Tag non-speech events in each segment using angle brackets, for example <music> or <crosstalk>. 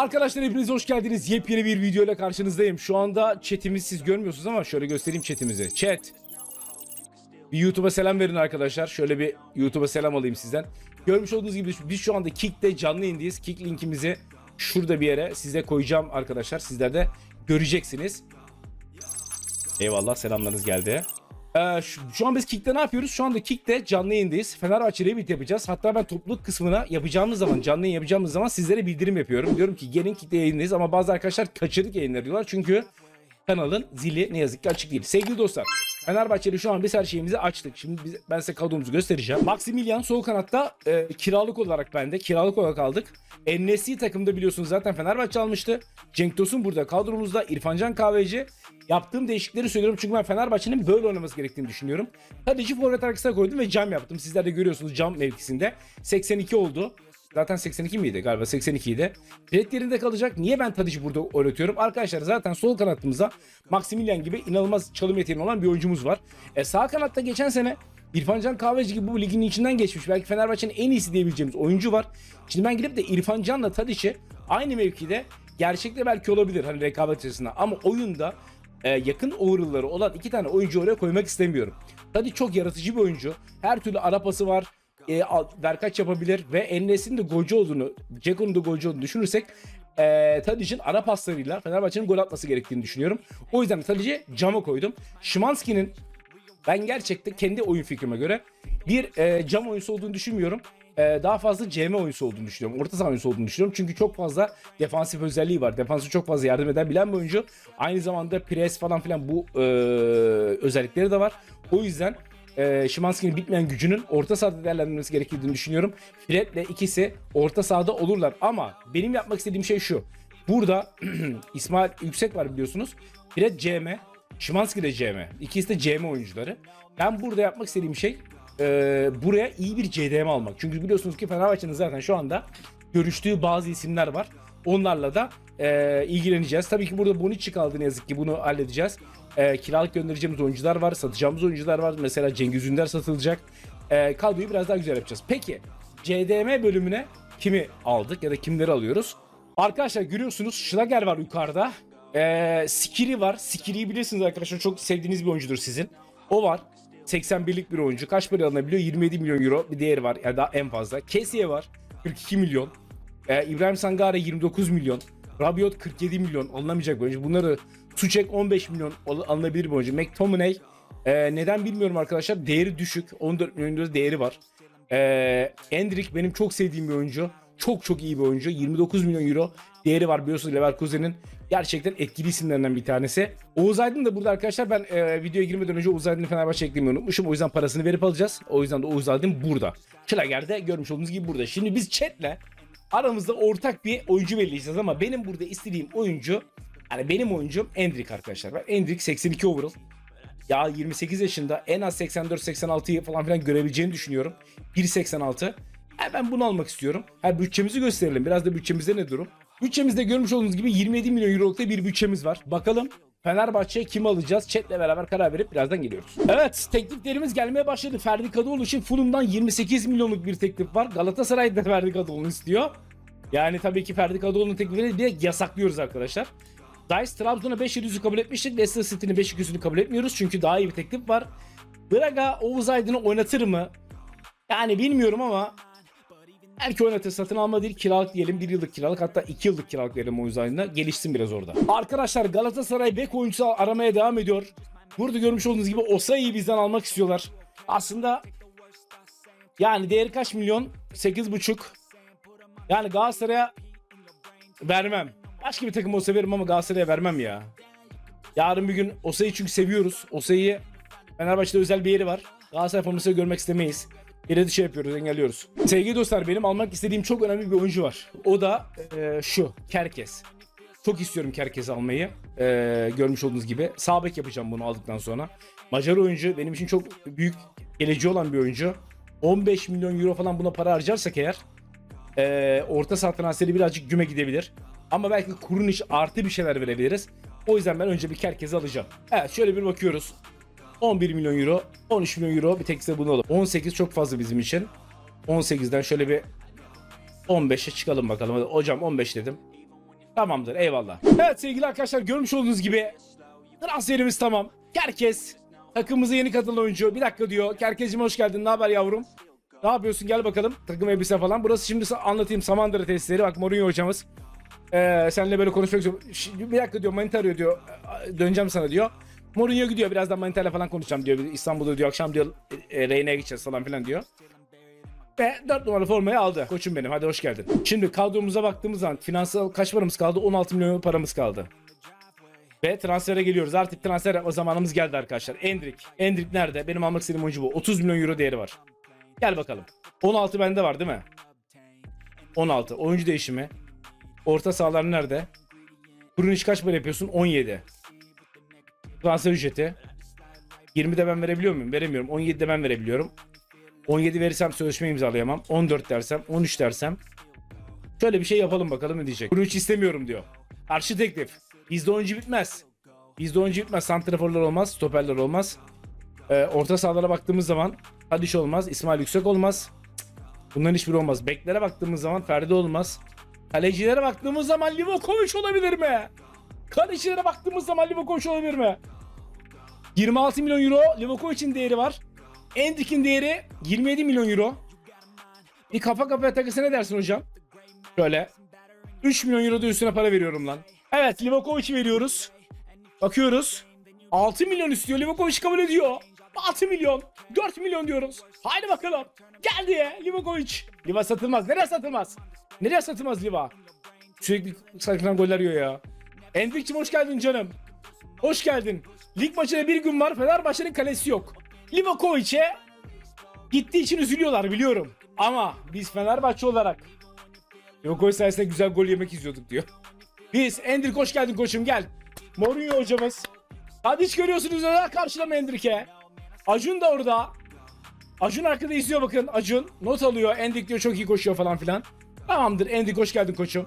Arkadaşlar hepiniz hoş geldiniz. Yepyeni bir video ile karşınızdayım. Şu anda chatimiz siz görmüyorsunuz ama şöyle göstereyim chatimizi. Chat. Bir YouTube'a selam verin arkadaşlar. Şöyle bir YouTube'a selam alayım sizden. Görmüş olduğunuz gibi biz şu anda Kick'te canlı yayındayız. Kick linkimizi şurada bir yere size koyacağım arkadaşlar. Sizler de göreceksiniz. Eyvallah selamlarınız geldi. Ee, şu, şu an biz Kick'te ne yapıyoruz? Şu anda Kick'te canlı yayındayız. Fenerbahçe Revit yapacağız. Hatta ben topluluk kısmına yapacağımız zaman, canlı yayın yapacağımız zaman sizlere bildirim yapıyorum. Diyorum ki gelin Kick'te yayındayız ama bazı arkadaşlar kaçırdık yayınları diyorlar. Çünkü kanalın zili ne yazık ki açık değil. Sevgili dostlar, Fenerbahçe'de şu an biz her şeyimizi açtık. Şimdi biz, ben size kadromuzu göstereceğim. Maximilian sol kanatta e, kiralık olarak bende. Kiralık olarak aldık. NSC takımda biliyorsunuz zaten Fenerbahçe almıştı. Cenk Tosun burada kadromuzda. İrfancan Kahveci. Yaptığım değişiklikleri söylüyorum çünkü ben Fenerbahçe'nin böyle oynaması gerektiğini düşünüyorum. Tadic'i forvet arkasına koydum ve cam yaptım. Sizler de görüyorsunuz cam mevkisinde. 82 oldu. Zaten 82 miydi galiba 82 idi. Red yerinde kalacak. Niye ben Tadic'i burada oynatıyorum? Arkadaşlar zaten sol kanatımızda Maximilian gibi inanılmaz çalım yeteneği olan bir oyuncumuz var. E, sağ kanatta geçen sene İrfan Can Kahveci gibi bu ligin içinden geçmiş. Belki Fenerbahçe'nin en iyisi diyebileceğimiz oyuncu var. Şimdi ben gidip de İrfan Tadic'i aynı mevkide gerçekte belki olabilir hani rekabet açısından. Ama oyunda e, yakın overall'ları olan iki tane oyuncu oraya koymak istemiyorum. Tadic çok yaratıcı bir oyuncu. Her türlü ara pası var. E, verkaç yapabilir ve Enes'in de golcü olduğunu, Ceko'nun da golcü olduğunu düşünürsek e, Tadic'in ara paslarıyla Fenerbahçe'nin gol atması gerektiğini düşünüyorum. O yüzden Tadic'i cama koydum. Şimanski'nin ben gerçekten kendi oyun fikrime göre bir e, cam oyuncusu olduğunu düşünmüyorum. E, daha fazla CM oyuncusu olduğunu düşünüyorum. Orta saha oyuncusu olduğunu düşünüyorum. Çünkü çok fazla defansif özelliği var. Defansı çok fazla yardım eden bilen bir oyuncu. Aynı zamanda pres falan filan bu e, özellikleri de var. O yüzden e, Şimanski'nin bitmeyen gücünün orta sahada değerlendirilmesi gerektiğini düşünüyorum. Fred'le ikisi orta sahada olurlar. Ama benim yapmak istediğim şey şu. Burada <clears throat> İsmail Yüksek var biliyorsunuz. Fred CM, Şimanski de CM. İkisi de CM oyuncuları. Ben burada yapmak istediğim şey e, buraya iyi bir CDM almak. Çünkü biliyorsunuz ki Fenerbahçe'nin zaten şu anda görüştüğü bazı isimler var. Onlarla da e, ilgileneceğiz. Tabii ki burada Bonucci kaldı ne yazık ki bunu halledeceğiz. E, kiralık göndereceğimiz oyuncular var. Satacağımız oyuncular var. Mesela Cengiz Ünder satılacak. E, kadroyu biraz daha güzel yapacağız. Peki CDM bölümüne kimi aldık ya da kimleri alıyoruz? Arkadaşlar görüyorsunuz Schlager var yukarıda. Ee, Skiri var. Skiri'yi bilirsiniz arkadaşlar. Çok sevdiğiniz bir oyuncudur sizin. O var. 81'lik bir oyuncu. Kaç para alınabiliyor? 27 milyon euro bir değeri var. Ya da en fazla. Kessie var. 42 milyon. Ee, İbrahim Sangare 29 milyon. Rabiot 47 milyon. Alınamayacak bir oyuncu. Bunları Suçek 15 milyon al- alınabilir bir oyuncu. McTominay e, neden bilmiyorum arkadaşlar. Değeri düşük. 14 milyon değeri var. Ee, Endrick benim çok sevdiğim bir oyuncu. Çok çok iyi bir oyuncu. 29 milyon euro değeri var biliyorsunuz Leverkusen'in gerçekten etkili isimlerinden bir tanesi. Oğuz Aydın da burada arkadaşlar ben e, videoya girmeden önce Oğuz Aydın'ı Fenerbahçe eklemeyi unutmuşum. O yüzden parasını verip alacağız. O yüzden de Oğuz Aydın burada. Schlager'de görmüş olduğunuz gibi burada. Şimdi biz chatle aramızda ortak bir oyuncu belirleyeceğiz ama benim burada istediğim oyuncu hani benim oyuncum Endrick arkadaşlar. Endrick 82 overall. Ya 28 yaşında en az 84-86'yı falan filan görebileceğini düşünüyorum. 1.86. Ha, ben bunu almak istiyorum. Ha, bütçemizi gösterelim. Biraz da bütçemizde ne durum? Bütçemizde görmüş olduğunuz gibi 27 milyon euroluk da bir bütçemiz var. Bakalım Fenerbahçe'ye kim alacağız? Chat'le beraber karar verip birazdan geliyoruz. Evet tekliflerimiz gelmeye başladı. Ferdi Kadıoğlu için Fulham'dan 28 milyonluk bir teklif var. Galatasaray da Ferdi Kadıoğlu'nu istiyor. Yani tabii ki Ferdi Kadıoğlu'nun teklifini direkt yasaklıyoruz arkadaşlar. Dice Trabzon'a 5 kabul etmiştik. Leicester City'nin 5 kabul etmiyoruz. Çünkü daha iyi bir teklif var. Braga Oğuz Aydın'ı oynatır mı? Yani bilmiyorum ama belki oynatır. Satın alma değil kiralık diyelim. 1 yıllık kiralık hatta 2 yıllık kiralık verelim Oğuz Aydın'a. Gelişsin biraz orada. Arkadaşlar Galatasaray bek oyuncusu aramaya devam ediyor. Burada görmüş olduğunuz gibi Osayi'yi bizden almak istiyorlar. Aslında yani değeri kaç milyon? 8,5. Yani Galatasaray'a vermem. Başka bir takım olsa veririm ama Galatasaray'a vermem ya. Yarın bir gün Osayi'yi çünkü seviyoruz. Osayi'yi Fenerbahçe'de özel bir yeri var. Galatasaray formasıyla görmek istemeyiz. De şey yapıyoruz, engelliyoruz. Sevgili dostlar benim almak istediğim çok önemli bir oyuncu var. O da e, şu, Kerkes. Çok istiyorum Kerkes'i almayı. E, görmüş olduğunuz gibi. Sağ bek yapacağım bunu aldıktan sonra. Macar oyuncu benim için çok büyük geleceği olan bir oyuncu. 15 milyon euro falan buna para harcarsak eğer e, orta saha transferi birazcık güme gidebilir. Ama belki kurun iş artı bir şeyler verebiliriz. O yüzden ben önce bir Kerkez'i alacağım. Evet şöyle bir bakıyoruz. 11 milyon euro, 13 milyon euro bir tekse bunu alalım. 18 çok fazla bizim için. 18'den şöyle bir 15'e çıkalım bakalım. Hadi hocam 15 dedim. Tamamdır eyvallah. Evet sevgili arkadaşlar görmüş olduğunuz gibi transferimiz tamam. Herkes takımımıza yeni katılan oyuncu. Bir dakika diyor. Kerkez'cim hoş geldin. Ne haber yavrum? Ne yapıyorsun? Gel bakalım. Takım elbise falan. Burası şimdi anlatayım. Samandıra testleri. Bak Mourinho hocamız. Ee, seninle böyle konuşmak istiyorum. Bir dakika diyor. Manita arıyor diyor. Ee, Döneceğim sana diyor. Mourinho gidiyor. Birazdan Manita'yla falan konuşacağım diyor. İstanbul'da diyor. Akşam diyor. E, Reyne'ye gideceğiz falan filan diyor. Ve 4 numaralı formayı aldı. Koçum benim. Hadi hoş geldin. Şimdi kadromuza baktığımız zaman finansal kaç paramız kaldı? 16 milyon paramız kaldı. Ve transfere geliyoruz. Artık transfer yapma zamanımız geldi arkadaşlar. Endrik. Endrik nerede? Benim almak istediğim oyuncu bu. 30 milyon euro değeri var. Gel bakalım. 16 bende var değil mi? 16. Oyuncu değişimi. Orta sahalar nerede? Kurun iş kaç para yapıyorsun? 17. Transfer ücreti. 20 de ben verebiliyor muyum? Veremiyorum. 17 de ben verebiliyorum. 17 verirsem sözleşme imzalayamam. 14 dersem, 13 dersem. Şöyle bir şey yapalım bakalım ne diyecek. Bunu hiç istemiyorum diyor. Karşı teklif. Bizde oyuncu bitmez. Bizde oyuncu bitmez. Santraforlar olmaz, stoperler olmaz. Ee, orta sahalara baktığımız zaman Hadiş olmaz, İsmail Yüksek olmaz. Bunların hiçbiri olmaz. Beklere baktığımız zaman Ferdi olmaz. Kalecilere baktığımız zaman Livakovic olabilir mi? Kalecilere baktığımız zaman Livakovic olabilir mi? 26 milyon euro Livakovic'in değeri var. Endrick'in değeri 27 milyon euro. Bir kafa kafaya takısı ne dersin hocam? Şöyle. 3 milyon euro da üstüne para veriyorum lan. Evet Livakovic veriyoruz. Bakıyoruz. 6 milyon istiyor. Livakovic kabul ediyor. 6 milyon. 4 milyon diyoruz. Haydi bakalım. Geldi ya Livakovic. Liva satılmaz. Nereye satılmaz? Nereye satılmaz Liva? Sürekli saçmalan goller yiyor ya. Endrick'cim hoş geldin canım. Hoş geldin. Lig maçına bir gün var. Fenerbahçe'nin kalesi yok. Livakovic'e gittiği için üzülüyorlar biliyorum. Ama biz Fenerbahçe olarak Livakovic sayesinde güzel gol yemek izliyorduk diyor. Biz Endrik hoş geldin koçum gel. Mourinho hocamız. Hadi hiç görüyorsunuz özel karşılama Endrik'e. Acun da orada. Acun arkada izliyor bakın. Acun not alıyor. Endrik diyor çok iyi koşuyor falan filan. Tamamdır Endrik hoş geldin koçum.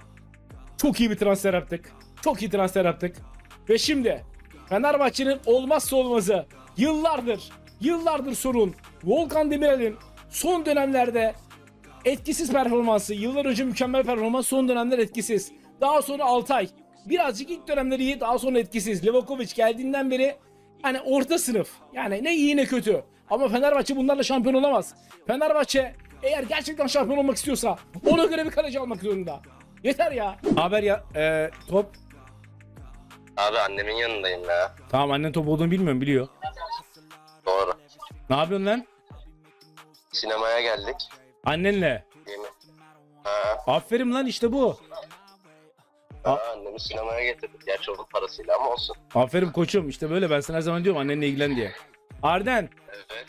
Çok iyi bir transfer yaptık. Çok iyi transfer yaptık. Ve şimdi Fenerbahçe'nin olmazsa olmazı yıllardır, yıllardır sorun. Volkan Demirel'in son dönemlerde etkisiz performansı, yıllar önce mükemmel performans, son dönemler etkisiz. Daha sonra Altay. Birazcık ilk dönemleri iyi, daha sonra etkisiz. Levakovic geldiğinden beri hani orta sınıf. Yani ne iyi ne kötü. Ama Fenerbahçe bunlarla şampiyon olamaz. Fenerbahçe eğer gerçekten şampiyon olmak istiyorsa ona göre bir kaleci almak zorunda. Yeter ya. Haber ya e, top. Abi annemin yanındayım ya. Tamam annen top olduğunu bilmiyorum biliyor. Doğru. Ne yapıyorsun lan? Sinemaya geldik. Annenle. Yeni. Ha, Aferin lan işte bu. ha annemi sinemaya getirdik. Gerçi onun parasıyla ama olsun. Aferin koçum işte böyle ben sana her zaman diyorum annenle ilgilen diye. Arden. Evet.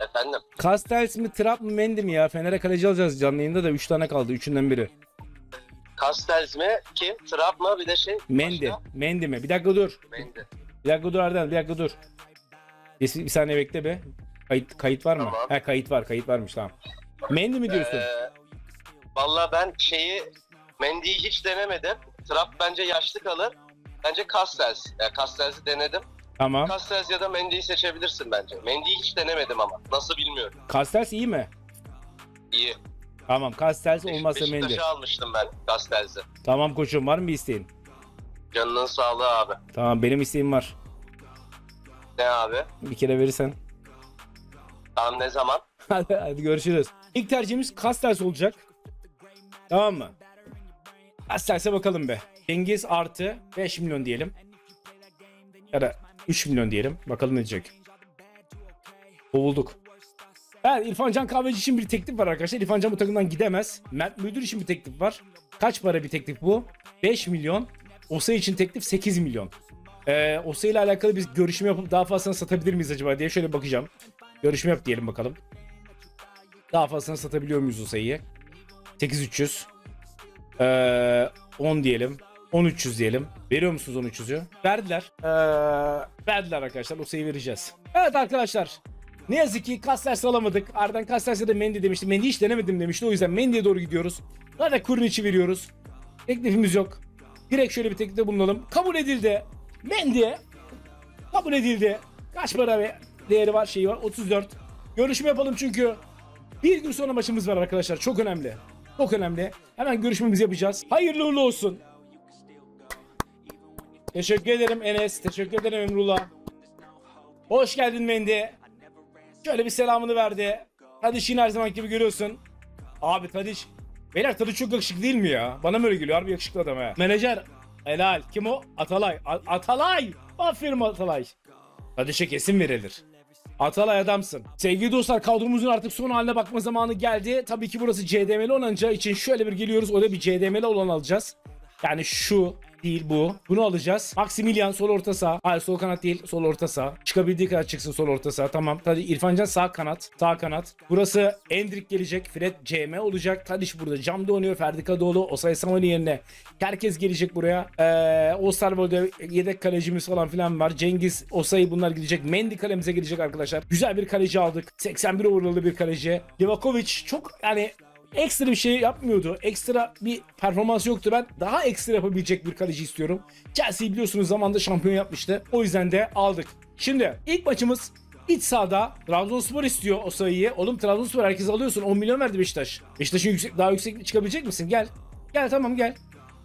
Efendim. Castells mi Trap mı Mendy mi ya? Fener'e kaleci alacağız canlı yayında da 3 tane kaldı. Üçünden biri. Castells mi? Kim? Trap mı? Bir de şey. Mendy. başka? Mendy mi? Bir dakika dur. Mendy. Bir dakika dur Arden. Bir dakika dur. Bir, bir saniye bekle be. Kayıt, kayıt var mı? Tamam. He kayıt var. Kayıt varmış tamam. Mendy mi diyorsun? Ee, Valla ben şeyi Mendy'yi hiç denemedim. Trap bence yaşlı kalır. Bence Castells. Ya Castells'i denedim. Tamam. Castells ya da Mendy'yi seçebilirsin bence. Mendy'yi hiç denemedim ama. Nasıl bilmiyorum. Castells iyi mi? İyi. Tamam Castells olmazsa Mendy. Beşiktaş'a almıştım ben Castells'i. Tamam koçum var mı bir isteğin? Canının sağlığı abi. Tamam benim isteğim var. Ne abi? Bir kere verirsen. Tam ne zaman? <laughs> hadi, hadi görüşürüz. İlk tercihimiz Castells olacak. Tamam mı? Castells'e bakalım be. Cengiz artı 5 milyon diyelim. Ya da 3 milyon diyelim. Bakalım ne diyecek. Kovulduk. Evet İrfan Can Kahveci için bir teklif var arkadaşlar. İrfan Can bu takımdan gidemez. Mert Müdür için bir teklif var. Kaç para bir teklif bu? 5 milyon. Osa için teklif 8 milyon. Ee, Osa ile alakalı biz görüşme yapıp daha fazlasını satabilir miyiz acaba diye şöyle bakacağım. Görüşme yap diyelim bakalım. Daha fazlasını satabiliyor muyuz Osa'yı? 8300. Ee, 10 diyelim. 1300 diyelim. Veriyor musunuz 1300'ü? Verdiler. Ee, verdiler arkadaşlar. Osa'yı vereceğiz. Evet arkadaşlar. Ne yazık ki Castells alamadık. Ardından Castells'e de Mendy demişti. Mendy hiç denemedim demişti. O yüzden Mendy'ye doğru gidiyoruz. Zaten Kurniç'i veriyoruz. Teklifimiz yok. Direkt şöyle bir teklifte bulunalım. Kabul edildi. Mendy kabul edildi. Kaç para ve değeri var şeyi var 34. Görüşme yapalım çünkü bir gün sonra maçımız var arkadaşlar. Çok önemli. Çok önemli. Hemen görüşmemizi yapacağız. Hayırlı uğurlu olsun. Teşekkür ederim Enes. Teşekkür ederim Emrullah. Hoş geldin Mendi. Şöyle bir selamını verdi. Tadiş yine her zaman gibi görüyorsun. Abi Tadiş. Beyler Tadiş çok yakışıklı değil mi ya? Bana mı öyle geliyor? Harbi yakışıklı adam he. Menajer. Helal. Kim o? Atalay. A- Atalay. Aferin Atalay. Tadiş'e kesin verilir. Atalay adamsın. Sevgili dostlar kadromuzun artık son haline bakma zamanı geldi. Tabii ki burası CDM'li olacağı için şöyle bir geliyoruz. O da bir CDM'li olan alacağız. Yani şu değil bu. Bunu alacağız. Maximilian sol orta saha. Hayır sol kanat değil sol orta saha. Çıkabildiği kadar çıksın sol orta saha. Tamam. Tabii İrfancan sağ kanat. Sağ kanat. Burası Endrik gelecek. Fred CM olacak. Tadiş burada camda oynuyor. Ferdi Kadıoğlu. Osay Saman'ın yerine. Herkes gelecek buraya. Ee, Osterwold'e yedek kalecimiz falan filan var. Cengiz Osay bunlar gidecek. Mendy kalemize gelecek arkadaşlar. Güzel bir kaleci aldık. 81 overall'lı bir kaleci. Livakovic çok yani ekstra bir şey yapmıyordu. Ekstra bir performans yoktu. Ben daha ekstra yapabilecek bir kaleci istiyorum. Chelsea biliyorsunuz zamanda şampiyon yapmıştı. O yüzden de aldık. Şimdi ilk maçımız iç sahada Trabzonspor istiyor o sayıyı. Oğlum Trabzonspor herkes alıyorsun. 10 milyon verdi Beşiktaş. Beşiktaş'ın yüksek, daha yüksek çıkabilecek misin? Gel. Gel tamam gel.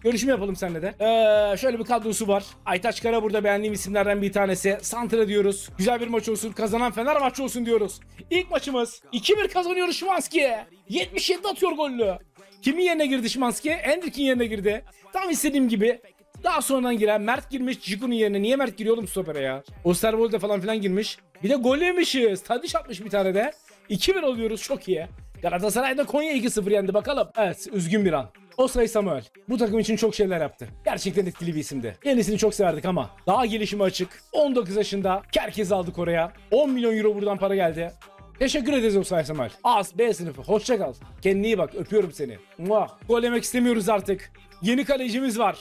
Görüşme yapalım seninle de. Ee, şöyle bir kadrosu var. Aytaç Kara burada beğendiğim isimlerden bir tanesi. Santra diyoruz. Güzel bir maç olsun. Kazanan Fenerbahçe olsun diyoruz. İlk maçımız 2-1 kazanıyor Şimanski. 77 atıyor gollü. Kimin yerine girdi Şimanski? Endrik'in yerine girdi. Tam istediğim gibi. Daha sonradan giren Mert girmiş Ciku'nun yerine. Niye Mert giriyor oğlum stopere ya? Osterwold'e falan filan girmiş. Bir de gol yemişiz. Tadiş atmış bir tane de. 2-1 oluyoruz çok iyi. Galatasaray'da Konya 2-0 yendi bakalım. Evet üzgün bir an. Osay Samuel bu takım için çok şeyler yaptı. Gerçekten etkili bir isimdi. Kendisini çok severdik ama daha gelişimi açık. 19 yaşında Kerkez aldık oraya. 10 milyon euro buradan para geldi. Teşekkür ederiz Osay Samuel. Az B sınıfı. Hoşça kal. Kendine iyi bak. Öpüyorum seni. Muah. Gol yemek istemiyoruz artık. Yeni kalecimiz var.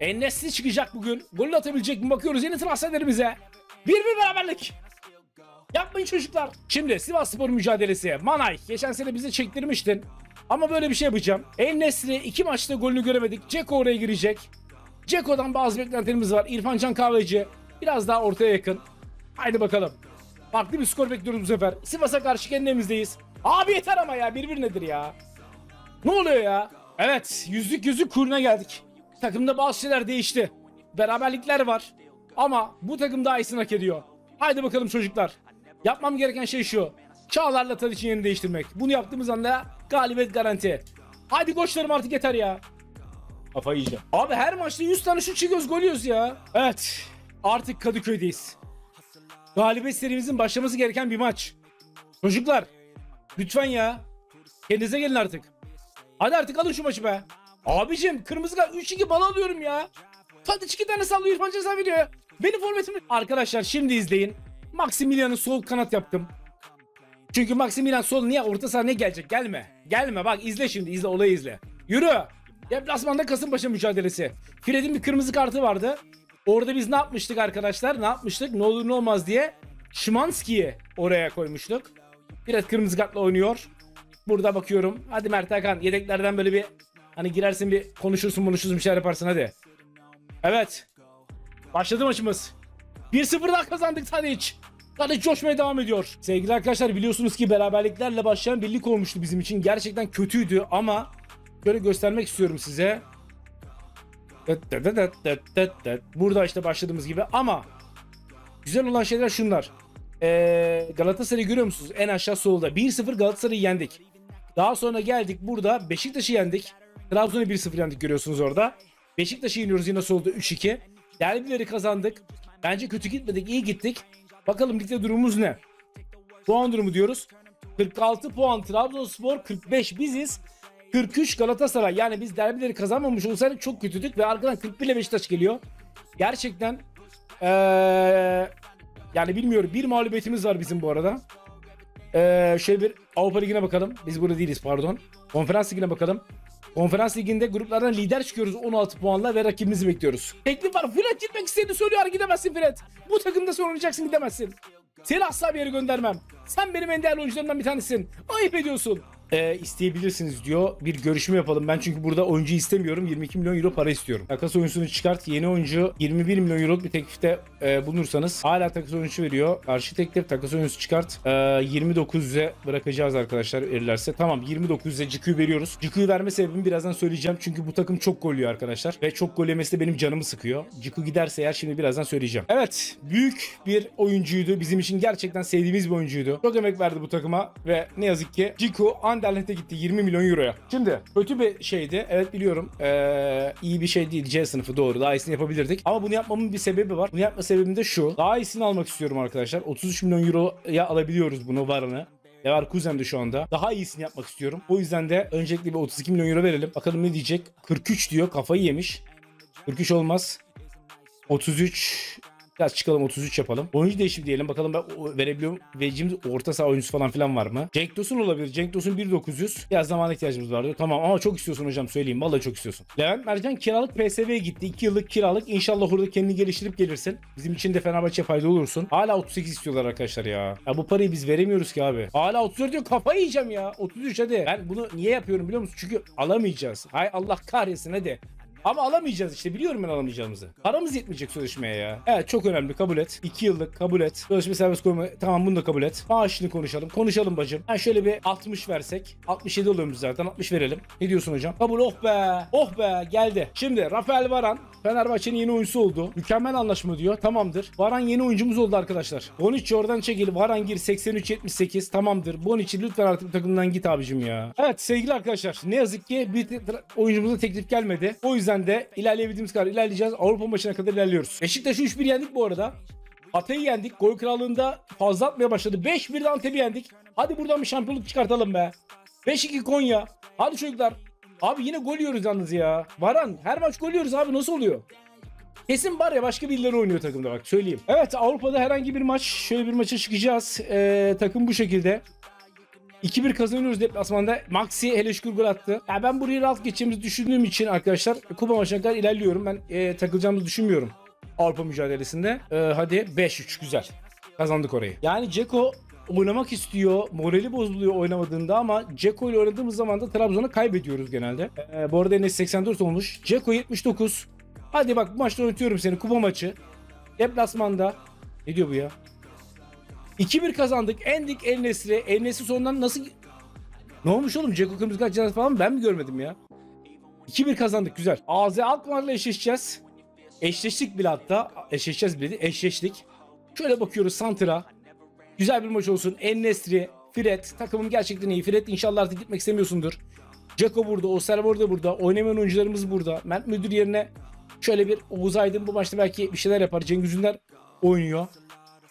Enesli çıkacak bugün. Gol atabilecek mi bakıyoruz yeni transferlerimize. Bir bir beraberlik. Yapmayın çocuklar. Şimdi Sivas Spor mücadelesi. Manay. Geçen sene bizi çektirmiştin. Ama böyle bir şey yapacağım. El Nesri iki maçta golünü göremedik. Ceko oraya girecek. Ceko'dan bazı beklentilerimiz var. İrfan Can Kahveci biraz daha ortaya yakın. Haydi bakalım. Farklı bir skor bekliyoruz bu sefer. Sivas'a karşı kendimizdeyiz. Abi yeter ama ya. Bir bir nedir ya? Ne oluyor ya? Evet. Yüzlük yüzlük kuruna geldik. Takımda bazı şeyler değişti. Beraberlikler var. Ama bu takım daha iyisini hak ediyor. Haydi bakalım çocuklar. Yapmam gereken şey şu. Çağlar'la Tadiç'in yerini değiştirmek. Bunu yaptığımız anda galibiyet garanti. Haydi koçlarım artık yeter ya. Kafayı yiyeceğim. Abi her maçta 100 tane şut çekiyoruz gol yiyoruz ya. Evet. Artık Kadıköy'deyiz. Galibiyet serimizin başlaması gereken bir maç. Çocuklar. Lütfen ya. Kendinize gelin artık. Hadi artık alın şu maçı be. Abicim kırmızı kart 3-2 bal alıyorum ya. Tadiç iki tane sallıyor İrfan ceza veriyor. Benim forvetimi... Arkadaşlar şimdi izleyin. Maximilian'ı sol kanat yaptım. Çünkü Maximilian sol niye orta saha ne gelecek? Gelme. Gelme bak izle şimdi izle olayı izle. Yürü. Deplasmanda Kasımpaşa mücadelesi. Fred'in bir kırmızı kartı vardı. Orada biz ne yapmıştık arkadaşlar? Ne yapmıştık? Ne olur ne olmaz diye Şimanski'yi oraya koymuştuk. Fred kırmızı kartla oynuyor. Burada bakıyorum. Hadi Mert Hakan yedeklerden böyle bir hani girersin bir konuşursun konuşursun bir şeyler yaparsın hadi. Evet. Başladı maçımız. 1-0 daha kazandık Tadic. Tadic coşmaya devam ediyor. Sevgili arkadaşlar biliyorsunuz ki beraberliklerle başlayan bir lig olmuştu bizim için. Gerçekten kötüydü ama böyle göstermek istiyorum size. Burada işte başladığımız gibi ama güzel olan şeyler şunlar. Ee, Galatasaray'ı görüyor musunuz? En aşağı solda. 1-0 Galatasaray'ı yendik. Daha sonra geldik burada Beşiktaş'ı yendik. Trabzon'u 1-0 yendik görüyorsunuz orada. Beşiktaş'ı yeniyoruz yine solda 3-2. Derbileri kazandık. Bence kötü gitmedik, iyi gittik. Bakalım ligde durumumuz ne? Puan durumu diyoruz. 46 puan Trabzonspor, 45 biziz. 43 Galatasaray. Yani biz derbileri kazanmamış olsaydık çok kötüydük ve arkadan 41 ile Beşiktaş geliyor. Gerçekten ee, yani bilmiyorum bir mağlubiyetimiz var bizim bu arada. Ee, şöyle bir Avrupa Ligi'ne bakalım. Biz burada değiliz pardon. Konferans Ligi'ne bakalım. Konferans Ligi'nde gruplardan lider çıkıyoruz 16 puanla ve rakibimizi bekliyoruz. Teklif var. Fred gitmek istediğini söylüyor. Gidemezsin Fred. Bu takımda sonra oynayacaksın gidemezsin. Seni asla bir yere göndermem. Sen benim en değerli oyuncularımdan bir tanesin. Ayıp ediyorsun. E, isteyebilirsiniz diyor. Bir görüşme yapalım. Ben çünkü burada oyuncu istemiyorum. 22 milyon euro para istiyorum. Takas oyuncusunu çıkart. Yeni oyuncu 21 milyon euroluk bir teklifte e, bulunursanız hala takas oyuncusu veriyor. Karşı teklif takas oyuncusu çıkart. E, 29'e bırakacağız arkadaşlar verirlerse. Tamam 29'e Ciku'yu veriyoruz. Ciku'yu verme sebebimi birazdan söyleyeceğim. Çünkü bu takım çok gol yiyor arkadaşlar. Ve çok gol yemesi de benim canımı sıkıyor. Ciku giderse eğer şimdi birazdan söyleyeceğim. Evet büyük bir oyuncuydu. Bizim için gerçekten sevdiğimiz bir oyuncuydu. Çok emek verdi bu takıma ve ne yazık ki Ciku Anderlecht'e gitti 20 milyon euroya. Şimdi kötü bir şeydi. Evet biliyorum. Ee, iyi bir şey değil. C sınıfı doğru. Daha iyisini yapabilirdik. Ama bunu yapmamın bir sebebi var. Bunu yapma sebebim de şu. Daha iyisini almak istiyorum arkadaşlar. 33 milyon euroya alabiliyoruz bunu varını. Leverkusen'de şu anda. Daha iyisini yapmak istiyorum. O yüzden de öncelikle bir 32 milyon euro verelim. Bakalım ne diyecek. 43 diyor. Kafayı yemiş. 43 olmaz. 33 Biraz çıkalım 33 yapalım. Oyuncu değişimi diyelim. Bakalım ben verebiliyorum. Vereceğimiz orta saha oyuncusu falan filan var mı? Cenk Tosun olabilir. Cenk Tosun 1900. Biraz zamana ihtiyacımız vardı. Tamam ama çok istiyorsun hocam söyleyeyim. Vallahi çok istiyorsun. Levent Mercan kiralık PSV'ye gitti. 2 yıllık kiralık. İnşallah orada kendini geliştirip gelirsin. Bizim için de Fenerbahçe faydalı olursun. Hala 38 istiyorlar arkadaşlar ya. Ya bu parayı biz veremiyoruz ki abi. Hala 34 diyor kafayı yiyeceğim ya. 33 hadi. Ben bunu niye yapıyorum biliyor musun? Çünkü alamayacağız. Hay Allah kahretsin hadi. Ama alamayacağız işte biliyorum ben alamayacağımızı. Paramız yetmeyecek sözleşmeye ya. Evet çok önemli kabul et. 2 yıllık kabul et. Sözleşme serbest koyma tamam bunu da kabul et. Maaşını konuşalım. Konuşalım bacım. Ha şöyle bir 60 versek. 67 oluyoruz zaten 60 verelim. Ne diyorsun hocam? Kabul oh be. Oh be geldi. Şimdi Rafael Varan Fenerbahçe'nin yeni oyuncusu oldu. Mükemmel anlaşma diyor. Tamamdır. Varan yeni oyuncumuz oldu arkadaşlar. Bonucci oradan çekil. Varan gir 83-78. Tamamdır. Bonucci lütfen artık takımdan git abicim ya. Evet sevgili arkadaşlar. Ne yazık ki bir oyuncumuza teklif gelmedi. O yüzden de ilerleyebildiğimiz kadar ilerleyeceğiz. Avrupa maçına kadar ilerliyoruz. Beşiktaş'ı 3-1 yendik bu arada. Hatay'ı yendik. Gol krallığında fazla atmaya başladı. 5-1'de Antep'i yendik. Hadi buradan bir şampiyonluk çıkartalım be. 5-2 Konya. Hadi çocuklar. Abi yine gol yiyoruz yalnız ya. Varan her maç gol yiyoruz abi nasıl oluyor? Kesin var ya başka birileri oynuyor takımda bak söyleyeyim. Evet Avrupa'da herhangi bir maç şöyle bir maça çıkacağız. Ee, takım bu şekilde. 2-1 kazanıyoruz deplasmanda. Maxi hele gol attı. Ya ben burayı rahat geçeceğimizi düşündüğüm için arkadaşlar kupa maçına kadar ilerliyorum. Ben e, takılacağımızı düşünmüyorum. Avrupa mücadelesinde. Ee, hadi 5-3 güzel. Kazandık orayı. Yani Ceko oynamak istiyor. Morali bozuluyor oynamadığında ama Ceko ile oynadığımız zaman da Trabzon'a kaybediyoruz genelde. Ee, bu arada Enes 84 olmuş. Ceko 79. Hadi bak bu maçta oynatıyorum seni. Kupa maçı. Deplasmanda. Ne diyor bu ya? 2-1 kazandık. Endik El Nesri. El Nesri sonundan nasıl... Ne olmuş oğlum? Ceko kırmızı kart falan mı? ben mi görmedim ya? 2-1 kazandık güzel. AZ Alkmaar'la eşleşeceğiz. Eşleştik bile hatta. Eşleşeceğiz bile. Eşleştik. Şöyle bakıyoruz Santra. Güzel bir maç olsun. En Nesri, Fred. Takımım gerçekten iyi. Fred inşallah artık gitmek istemiyorsundur. Ceko burada. Osterwolde da burada. Oynamayan oyuncularımız burada. Mert Müdür yerine şöyle bir Oğuz Aydın bu maçta belki bir şeyler yapar. Cengiz Ünder oynuyor.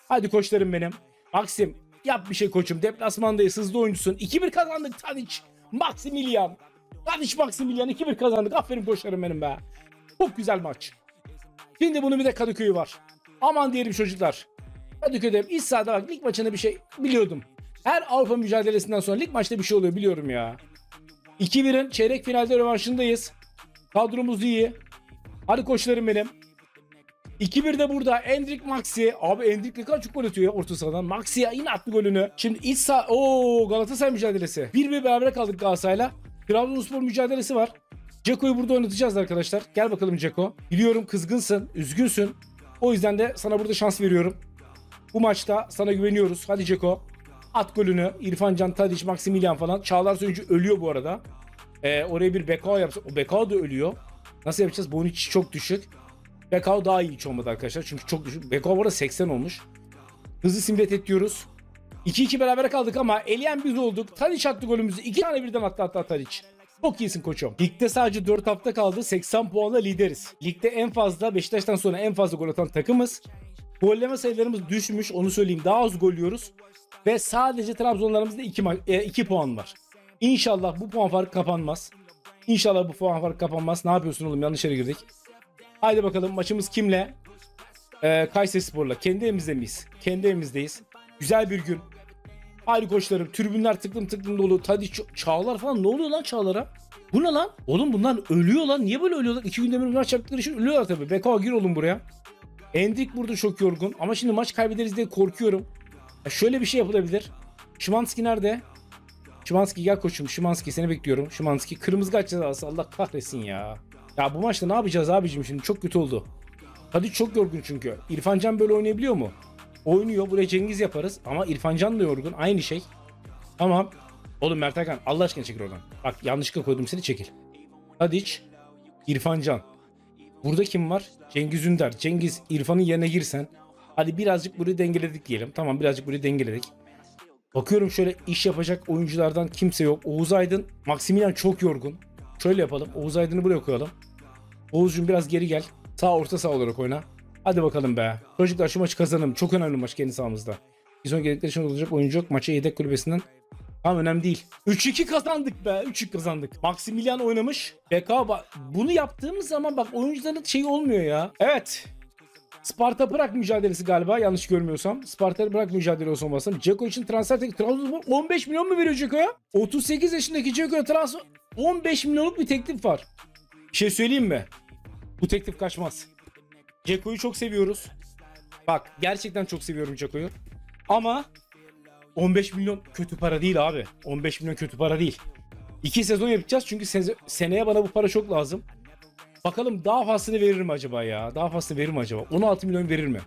Hadi koçlarım benim. Maxim yap bir şey koçum. Deplasmandayız. Hızlı oyuncusun. 2-1 kazandık Tadic. Maximilian. Tadic Maximilian 2-1 kazandık. Aferin koçlarım benim be. Çok güzel maç. Şimdi bunun bir de Kadıköy'ü var. Aman diyelim çocuklar. Kadıköy'de iç sahada bak lig maçında bir şey biliyordum. Her Avrupa mücadelesinden sonra lig maçta bir şey oluyor biliyorum ya. 2-1'in çeyrek finalde rövanşındayız. Kadromuz iyi. Hadi koçlarım benim. 2-1 de burada Endrik Maxi. Abi Endrik ne kadar çok gol atıyor ya orta sahadan. Maxi yine attı golünü. Şimdi iç saha... Oo Galatasaray mücadelesi. 1-1 beraber kaldık Galatasaray'la. Trabzonspor mücadelesi var. Ceko'yu burada oynatacağız arkadaşlar. Gel bakalım Ceko. Biliyorum kızgınsın, üzgünsün. O yüzden de sana burada şans veriyorum. Bu maçta sana güveniyoruz. Hadi Ceko. At golünü. İrfan Can, Tadic, Maximilian falan. Çağlar Söyüncü ölüyor bu arada. Ee, oraya bir Bekao yapsa. O Bekao da ölüyor. Nasıl yapacağız? Bonucci çok düşük. Bekao daha iyi hiç olmadı arkadaşlar. Çünkü çok düşük. Bekao bu arada 80 olmuş. Hızlı simlet et diyoruz. 2-2 beraber kaldık ama eleyen biz olduk. Tadic attı golümüzü. 2 tane birden attı hatta Tadic. Çok iyisin koçum. Ligde sadece 4 hafta kaldı. 80 puanla lideriz. Ligde en fazla Beşiktaş'tan sonra en fazla gol atan takımız. Golleme sayılarımız düşmüş. Onu söyleyeyim. Daha az gol yiyoruz. Ve sadece Trabzonlarımızda 2 2 puan var. İnşallah bu puan farkı kapanmaz. İnşallah bu puan farkı kapanmaz. Ne yapıyorsun oğlum? Yanlış yere girdik. Haydi bakalım maçımız kimle? Ee, Kayseri Spor'la. Kendi evimizde miyiz? Kendi evimizdeyiz. Güzel bir gün. Haydi koçlarım. Tribünler tıklım tıklım dolu. Hadi Çağlar falan. Ne oluyor lan Çağlar'a? Bu ne lan? Oğlum bunlar ölüyor lan. Niye böyle ölüyorlar? İki günde bir maç yaptıkları için ölüyorlar tabii. Beko gir oğlum buraya. Endrik burada çok yorgun. Ama şimdi maç kaybederiz diye korkuyorum. Ya şöyle bir şey yapılabilir. Şimanski nerede? Şimanski gel koçum. Şimanski seni bekliyorum. Şimanski kırmızı kaç cezası Allah kahretsin ya. Ya bu maçta ne yapacağız abicim şimdi çok kötü oldu. Hadi çok yorgun çünkü. İrfan Can böyle oynayabiliyor mu? Oynuyor. Buraya Cengiz yaparız. Ama İrfan Can da yorgun. Aynı şey. Tamam. Oğlum Mert Hakan Allah aşkına çekil oradan. Bak yanlışlıkla koydum seni çekil. Tadic. İrfan Can. Burada kim var? Cengiz Ünder. Cengiz İrfan'ın yerine girsen. Hadi birazcık burayı dengeledik diyelim. Tamam birazcık burayı dengeledik. Bakıyorum şöyle iş yapacak oyunculardan kimse yok. Oğuz Aydın, Maximilian çok yorgun. Şöyle yapalım. Oğuz Aydın'ı buraya koyalım. Oğuz'cum biraz geri gel. Sağ orta sağ olarak oyna. Hadi bakalım be. Çocuklar şu maçı kazanalım. Çok önemli maç kendi sahamızda. Bir sonraki gelecekleri için olacak oyuncu yok. Maça yedek kulübesinden Tamam önemli değil. 3-2 kazandık be. 3-2 kazandık. Maximilian oynamış. BK bunu yaptığımız zaman bak oyuncuların şeyi olmuyor ya. Evet. Sparta Prag mücadelesi galiba yanlış görmüyorsam. Sparta Prag mücadelesi olmasın. Ceko için transfer teklif Trabzonspor 15 milyon mu veriyor Ceko'ya? 38 yaşındaki Ceko'ya transfer 15 milyonluk bir teklif var. Bir şey söyleyeyim mi? Bu teklif kaçmaz. Ceko'yu çok seviyoruz. Bak gerçekten çok seviyorum Ceko'yu. Ama 15 milyon kötü para değil abi. 15 milyon kötü para değil. 2 sezon yapacağız çünkü seneye bana bu para çok lazım. Bakalım daha fazlasını verir mi acaba ya? Daha fazlasını verir mi acaba? 16 milyon verir mi?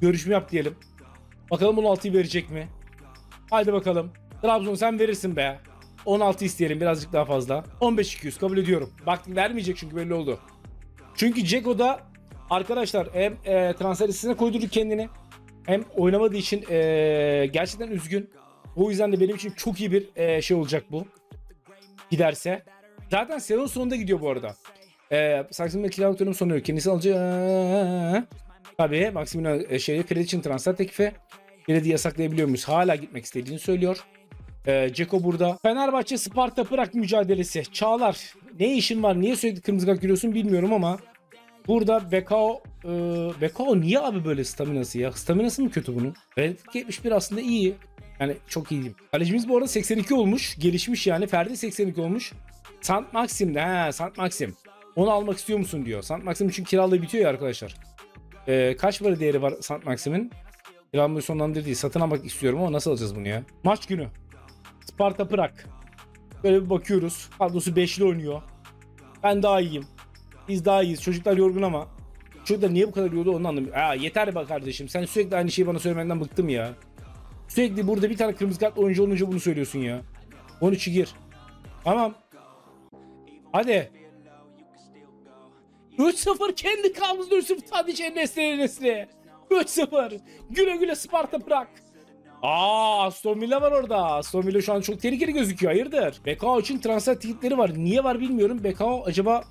Görüşme yap diyelim. Bakalım 16'yı verecek mi? Haydi bakalım. Trabzon sen verirsin be. 16 isteyelim birazcık daha fazla. 15-200 kabul ediyorum. Bak vermeyecek çünkü belli oldu. Çünkü Ceko da arkadaşlar hem e, transfer listesine koydurdu kendini hem oynamadığı için e, gerçekten üzgün. O yüzden de benim için çok iyi bir e, şey olacak bu. Giderse. Zaten sezon sonunda gidiyor bu arada. E, Maximilian kiralık dönemi sonu. Kendisi alacak. Tabii Maximilian e, şey, kredi için transfer teklifi. Kredi yasaklayabiliyor? Hala gitmek istediğini söylüyor. E, Ceko burada. Fenerbahçe Sparta Prag mücadelesi. Çağlar. Ne işin var? Niye sürekli kırmızı kart görüyorsun bilmiyorum ama Burada Bekao e, Bekao niye abi böyle staminası ya? Staminası mı kötü bunun? Red 71 aslında iyi. Yani çok iyi. Kalecimiz bu arada 82 olmuş. Gelişmiş yani. Ferdi 82 olmuş. Sant Maxim de. Sant Maxim. Onu almak istiyor musun diyor. Sant Maxim için kiralığı bitiyor ya arkadaşlar. E, kaç para değeri var Sant Maxim'in? Kiralığı sonlandırdı değil. Satın almak istiyorum ama nasıl alacağız bunu ya? Maç günü. Sparta Prag. Böyle bir bakıyoruz. Kadrosu 5'li oynuyor. Ben daha iyiyim. Biz daha iyiyiz. Çocuklar yorgun ama. Çocuklar niye bu kadar yordu onu anlamıyorum. Aa, yeter be kardeşim. Sen sürekli aynı şeyi bana söylemenden bıktım ya. Sürekli burada bir tane kırmızı kart oyuncu olunca bunu söylüyorsun ya. 13'ü gir. Tamam. Hadi. 3-0 kendi kalbimizde 3-0 sadece Nesli'ye Nesli'ye. 3-0. Güle güle Sparta Prag. Aa Aston Villa var orada. Aston Villa şu an çok tehlikeli gözüküyor. Hayırdır? Bekao için transfer teklifleri var. Niye var bilmiyorum. Bekao acaba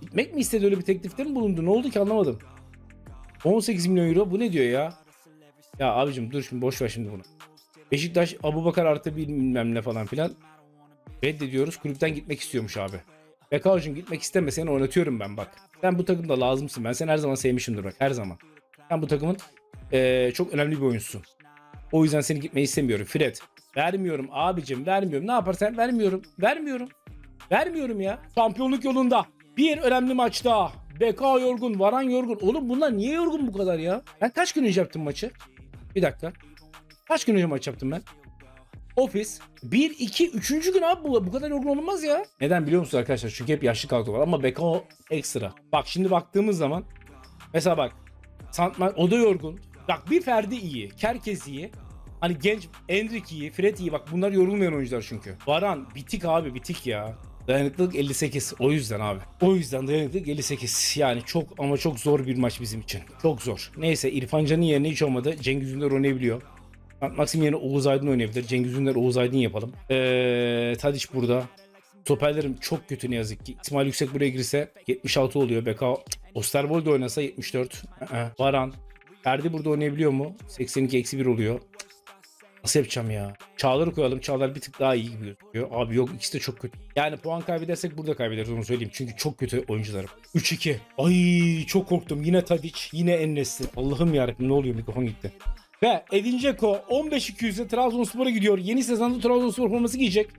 Gitmek mi istedi öyle bir teklifte mi bulundu? Ne oldu ki anlamadım. 18 milyon euro bu ne diyor ya? Ya abicim dur şimdi boş ver şimdi bunu. Beşiktaş Abu Bakar artı bilmem ne falan filan. Reddediyoruz. Kulüpten gitmek istiyormuş abi. Bekao'cum gitmek isteme seni oynatıyorum ben bak. Sen bu takımda lazımsın. Ben seni her zaman sevmişimdir bak her zaman. Sen bu takımın eee, çok önemli bir oyuncusun. O yüzden seni gitmeyi istemiyorum. Fred. Vermiyorum abicim vermiyorum. Ne yaparsan vermiyorum. Vermiyorum. Vermiyorum ya. Şampiyonluk yolunda. Bir önemli maçta. BK yorgun, Varan yorgun. Oğlum bunlar niye yorgun bu kadar ya? Ben kaç gün önce yaptım maçı? Bir dakika. Kaç gün önce maç yaptım ben? Ofis. 1, 2, 3. gün abi bu, bu kadar yorgun olunmaz ya. Neden biliyor musunuz arkadaşlar? Çünkü hep yaşlı kadrolar ama BK ekstra. Bak şimdi baktığımız zaman mesela bak Santman o da yorgun. Bak bir Ferdi iyi. Kerkez iyi. Hani genç Endrick iyi, Fred iyi. Bak bunlar yorulmayan oyuncular çünkü. Varan bitik abi bitik ya. Dayanıklılık 58. O yüzden abi. O yüzden dayanıklılık 58. Yani çok ama çok zor bir maç bizim için. Çok zor. Neyse İrfan Can'ın yerine hiç olmadı. Cengiz Ünder oynayabiliyor. Maxim yerine Oğuz Aydın oynayabilir. Cengiz Ünder Oğuz Aydın yapalım. Ee, Tadiç burada. Stoperlerim çok kötü ne yazık ki. İsmail Yüksek buraya girse 76 oluyor. Beka Osterwold oynasa 74. Aa, Varan. Ferdi burada oynayabiliyor mu? 82 eksi 1 oluyor. Nasıl yapacağım ya? Çağlar'ı koyalım. Çağlar bir tık daha iyi gibi gözüküyor. Abi yok ikisi de çok kötü. Yani puan kaybedersek burada kaybederiz onu söyleyeyim. Çünkü çok kötü oyuncularım. 3-2. Ay çok korktum. Yine Tadic. Yine Ennesli. Allah'ım yarabbim ne oluyor mikrofon gitti. Ve Edin Dzeko 15-200'e Trabzonspor'a gidiyor. Yeni sezonda Trabzonspor forması giyecek.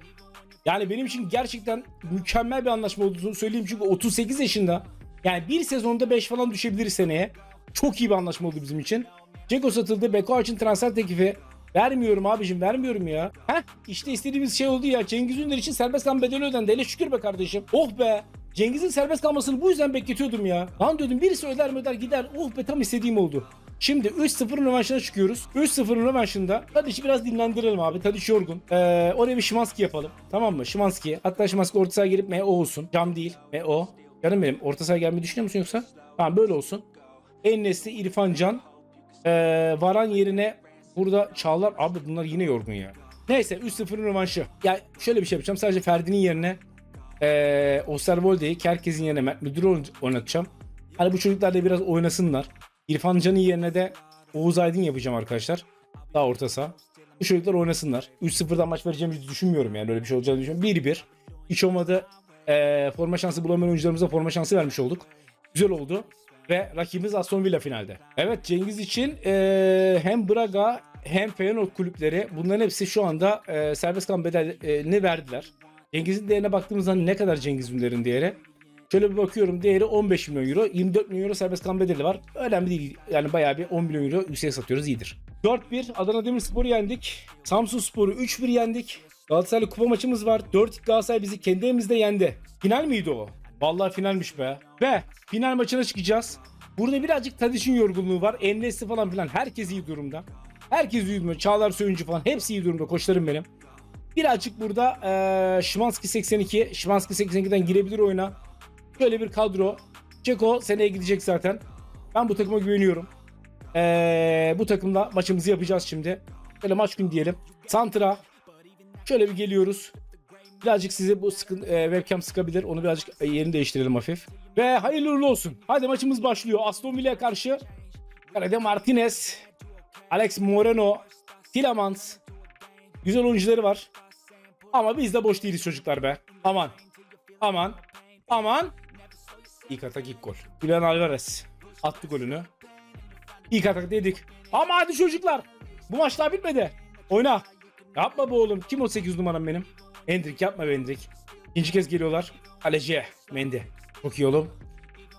Yani benim için gerçekten mükemmel bir anlaşma olduğunu söyleyeyim. Çünkü 38 yaşında. Yani bir sezonda 5 falan düşebilir seneye. Çok iyi bir anlaşma oldu bizim için. Ceko satıldı. Beko için transfer teklifi Vermiyorum abicim vermiyorum ya. Heh işte istediğimiz şey oldu ya. Cengiz Ünder için serbest kalma bedeli ödendi. Hele şükür be kardeşim. Oh be. Cengiz'in serbest kalmasını bu yüzden bekletiyordum ya. Lan diyordum birisi öder mi öder gider. Oh be tam istediğim oldu. Şimdi 3-0'ın rövanşına çıkıyoruz. 3-0'ın rövanşında Tadiş'i biraz dinlendirelim abi. Tadiş yorgun. Ee, oraya bir Şimanski yapalım. Tamam mı? Şimanski. Hatta Şimanski orta sahaya gelip MO olsun. Cam değil. MO. Canım benim. Orta sahaya gelmeyi düşünüyor musun yoksa? Tamam böyle olsun. En-Nesyri, İrfan Can. Ee, Varan yerine burada Çağlar. Abi bunlar yine yorgun ya. Neyse 3-0'ın rövanşı. Ya şöyle bir şey yapacağım. Sadece Ferdi'nin yerine ee, Osterwolde'yi Kerkez'in yerine Mert Müdür'ü oynatacağım. Hani bu çocuklar da biraz oynasınlar. İrfan Can'ın yerine de Oğuz Aydın yapacağım arkadaşlar. Daha orta saha. Bu çocuklar oynasınlar. 3-0'dan maç vereceğimizi düşünmüyorum yani öyle bir şey olacağını düşünmüyorum. 1-1. Hiç olmadı ee, forma şansı bulamayan oyuncularımıza forma şansı vermiş olduk. Güzel oldu. Ve rakibimiz Aston Villa finalde. Evet Cengiz için ee, hem Braga hem Feyenoord kulüpleri bunların hepsi şu anda ee, serbest kalan bedelini verdiler. Cengiz'in değerine baktığımızda ne kadar Cengiz Ünder'in değeri? Şöyle bir bakıyorum değeri 15 milyon euro. 24 milyon euro serbest kalan bedeli var. Önemli değil. Yani bayağı bir 10 milyon euro yükseğe satıyoruz iyidir. 4-1 Adana Demirspor'u yendik. Samsun Spor'u 3-1 yendik. Galatasaray'la kupa maçımız var. 4 Galatasaray bizi kendi evimizde yendi. Final miydi o? Vallahi finalmiş be. Ve final maçına çıkacağız. Burada birazcık Tadiş'in yorgunluğu var. Ennesi falan filan. Herkes iyi durumda. Herkes iyi durumda. Çağlar Söyüncü falan. Hepsi iyi durumda. Koçlarım benim. Birazcık burada eee Şimanski 82. Şimanski 82'den girebilir oyuna. Böyle bir kadro. Ceko seneye gidecek zaten. Ben bu takıma güveniyorum. Ee, bu takımla maçımızı yapacağız şimdi. Böyle maç günü diyelim. Santra. Şöyle bir geliyoruz. Birazcık size bu sıkın, e, webcam sıkabilir. Onu birazcık e, yerini değiştirelim hafif. Ve hayırlı uğurlu olsun. Hadi maçımız başlıyor. Aston Villa'ya karşı. Kalede Martinez. Alex Moreno. Tilemans. Güzel oyuncuları var. Ama biz de boş değiliz çocuklar be. Aman. Aman. Aman. İlk atak ilk gol. Julian Alvarez attı golünü. İlk atak dedik. Ama hadi çocuklar. Bu maç daha bitmedi. Oyna. Yapma bu oğlum. Kim o 8 numaram benim? Hendrik yapma be Hendrik. İkinci kez geliyorlar. Kaleci. Mendy. Çok iyi oğlum.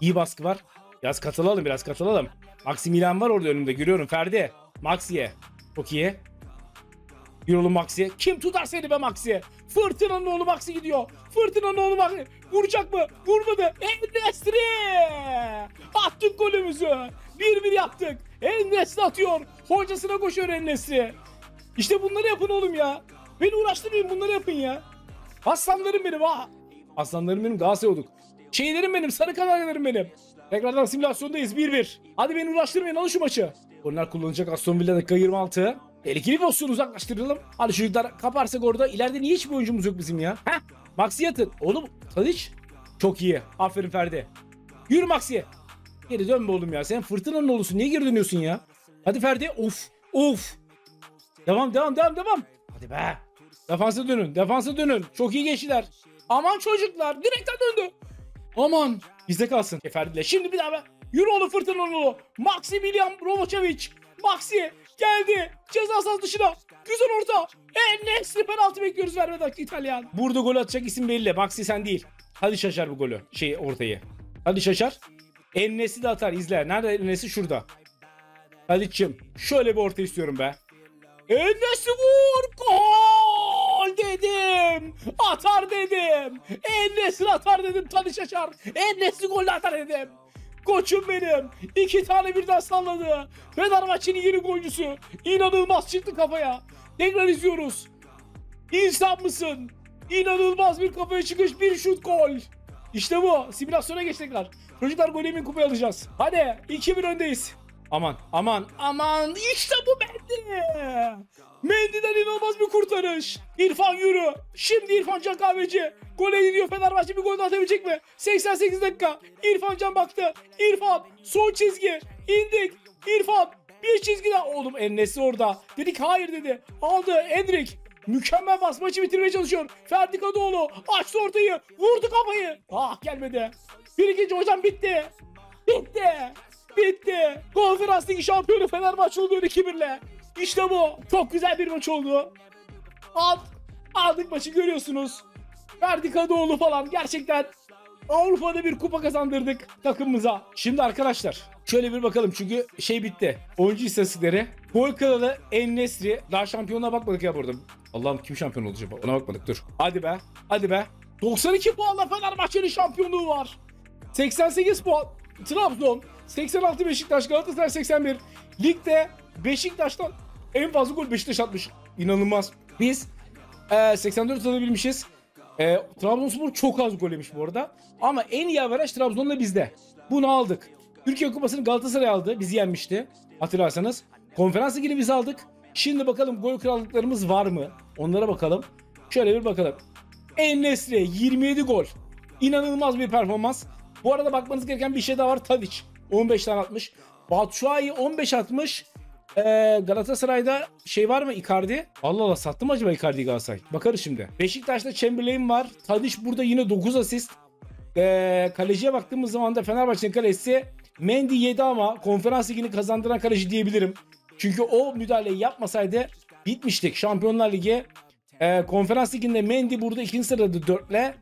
İyi baskı var. Biraz katılalım biraz katılalım. Maximilian var orada önümde görüyorum. Ferdi. Maxi'ye. Çok iyi. Yürü Maxi'ye. Kim tutar seni be Maxi'ye? Fırtınanın oğlu Maxi gidiyor. Fırtınanın oğlu Maxi. Vuracak mı? Vurmadı. Endestri. Attık golümüzü. 1-1 yaptık. Endestri atıyor. Hocasına koşuyor Endestri. İşte bunları yapın oğlum ya. Beni uğraştırmayın bunları yapın ya. Aslanlarım benim ha. Aslanlarım benim Galatasaray olduk. Şeylerim benim sarı kanaryalarım benim. Tekrardan simülasyondayız 1-1. Hadi beni uğraştırmayın alın şu maçı. Onlar kullanacak Aston Villa dakika 26. Tehlikeli bir pozisyon uzaklaştıralım. Hadi çocuklar kaparsak orada ileride niye hiçbir oyuncumuz yok bizim ya? Heh. Maxi yatın. Oğlum Tadiç. Çok iyi. Aferin Ferdi. Yürü Maxi. Geri dönme oğlum ya. Sen fırtınanın oğlusun. Niye geri dönüyorsun ya? Hadi Ferdi. Of. Of. Devam devam devam devam. Hadi be. Defansa dönün. Defansa dönün. Çok iyi geçtiler. Aman çocuklar. Direkten döndü. Aman. Bizde kalsın. Ferdi'yle. Şimdi bir daha be. Yürü oğlum fırtınanın oğlu. Maximilian Rovacevic. Maxi geldi. Ceza sahası dışına. Güzel orta. Enesli penaltı bekliyoruz vermeden İtalyan. Burada gol atacak isim belli. Maxi sen değil. Hadi şaşar bu golü. Şey ortayı. Hadi şaşar. Ennesi de atar izle. Nerede Ennesi? Şurada. Hadi çim. Şöyle bir orta istiyorum be. Ennesi vur. Gol dedim. Atar dedim. Ennesi atar dedim. Tadı şaşar. Ennesi gol atar dedim. Koçum benim. İki tane birden salladı. Fenerbahçe'nin yeni golcüsü. İnanılmaz çıktı kafaya. Tekrar izliyoruz. İnsan mısın? İnanılmaz bir kafaya çıkış bir şut gol. İşte bu. Simülasyona geç tekrar. Çocuklar gol emin kupayı alacağız. Hadi 2-1 öndeyiz. Aman aman aman işte bu Mendy. Mendy'den inanılmaz bir kurtarış. İrfan yürü. Şimdi İrfan Can Kahveci. Gole gidiyor Fenerbahçe bir gol daha atabilecek mi? 88 dakika. İrfan Can baktı. İrfan son çizgi. İndik. İrfan bir çizgi daha. Oğlum Ennesi orada. Dedik hayır dedi. Aldı Endrik. Mükemmel bas maçı bitirmeye çalışıyor. Ferdi Kadıoğlu açtı ortayı. Vurdu kafayı. Ah gelmedi. Bir ikinci hocam bitti. Bitti. Bitti. Konferans Ligi şampiyonu Fenerbahçe oluyor 2-1'le. İşte bu. Çok güzel bir maç oldu. Alt, aldık maçı görüyorsunuz. Ferdi Kadıoğlu falan gerçekten Avrupa'da bir kupa kazandırdık takımımıza. Şimdi arkadaşlar şöyle bir bakalım çünkü şey bitti. Oyuncu istatistikleri. Gol kralı En-Nesri. Daha şampiyonluğa bakmadık ya burada. Allah'ım kim şampiyon olacak? Ona bakmadık dur. Hadi be. Hadi be. 92 puanla Fenerbahçe'nin şampiyonluğu var. 88 puan Trabzon, 86 Beşiktaş, Galatasaray 81. Ligde Beşiktaş'tan en fazla gol Beşiktaş atmış. İnanılmaz. Biz e, 84 atabilmişiz. E, Trabzonspor çok az gol yemiş bu arada. Ama en iyi averaj Trabzon'la bizde. Bunu aldık. Türkiye Kupası'nı Galatasaray aldı. Bizi yenmişti. Hatırlarsanız. Konferans ligini biz aldık. Şimdi bakalım gol krallıklarımız var mı? Onlara bakalım. Şöyle bir bakalım. En Nesri 27 gol. İnanılmaz bir performans. Bu arada bakmanız gereken bir şey daha var. Tadic 15 tane atmış. Batshuayi 15 atmış. Ee, Galatasaray'da şey var mı Icardi? Allah Allah sattı mı acaba Icardi Galatasaray? Bakarız şimdi. Beşiktaş'ta Chamberlain var. Tadic burada yine 9 asist. Ee, kaleciye baktığımız zaman da Fenerbahçe'nin kalesi Mendy 7 ama konferans ligini kazandıran kaleci diyebilirim. Çünkü o müdahaleyi yapmasaydı bitmiştik. Şampiyonlar Ligi ee, konferans liginde Mendy burada ikinci sırada 4'le.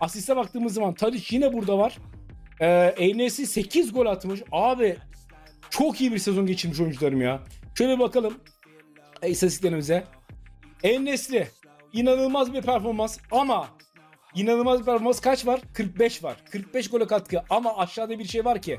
Asiste baktığımız zaman Tadic yine burada var. Ee, Eynesi 8 gol atmış. Abi çok iyi bir sezon geçirmiş oyuncularım ya. Şöyle bakalım e, istatistiklerimize. Enesli inanılmaz bir performans ama inanılmaz bir performans kaç var? 45 var. 45 gole katkı ama aşağıda bir şey var ki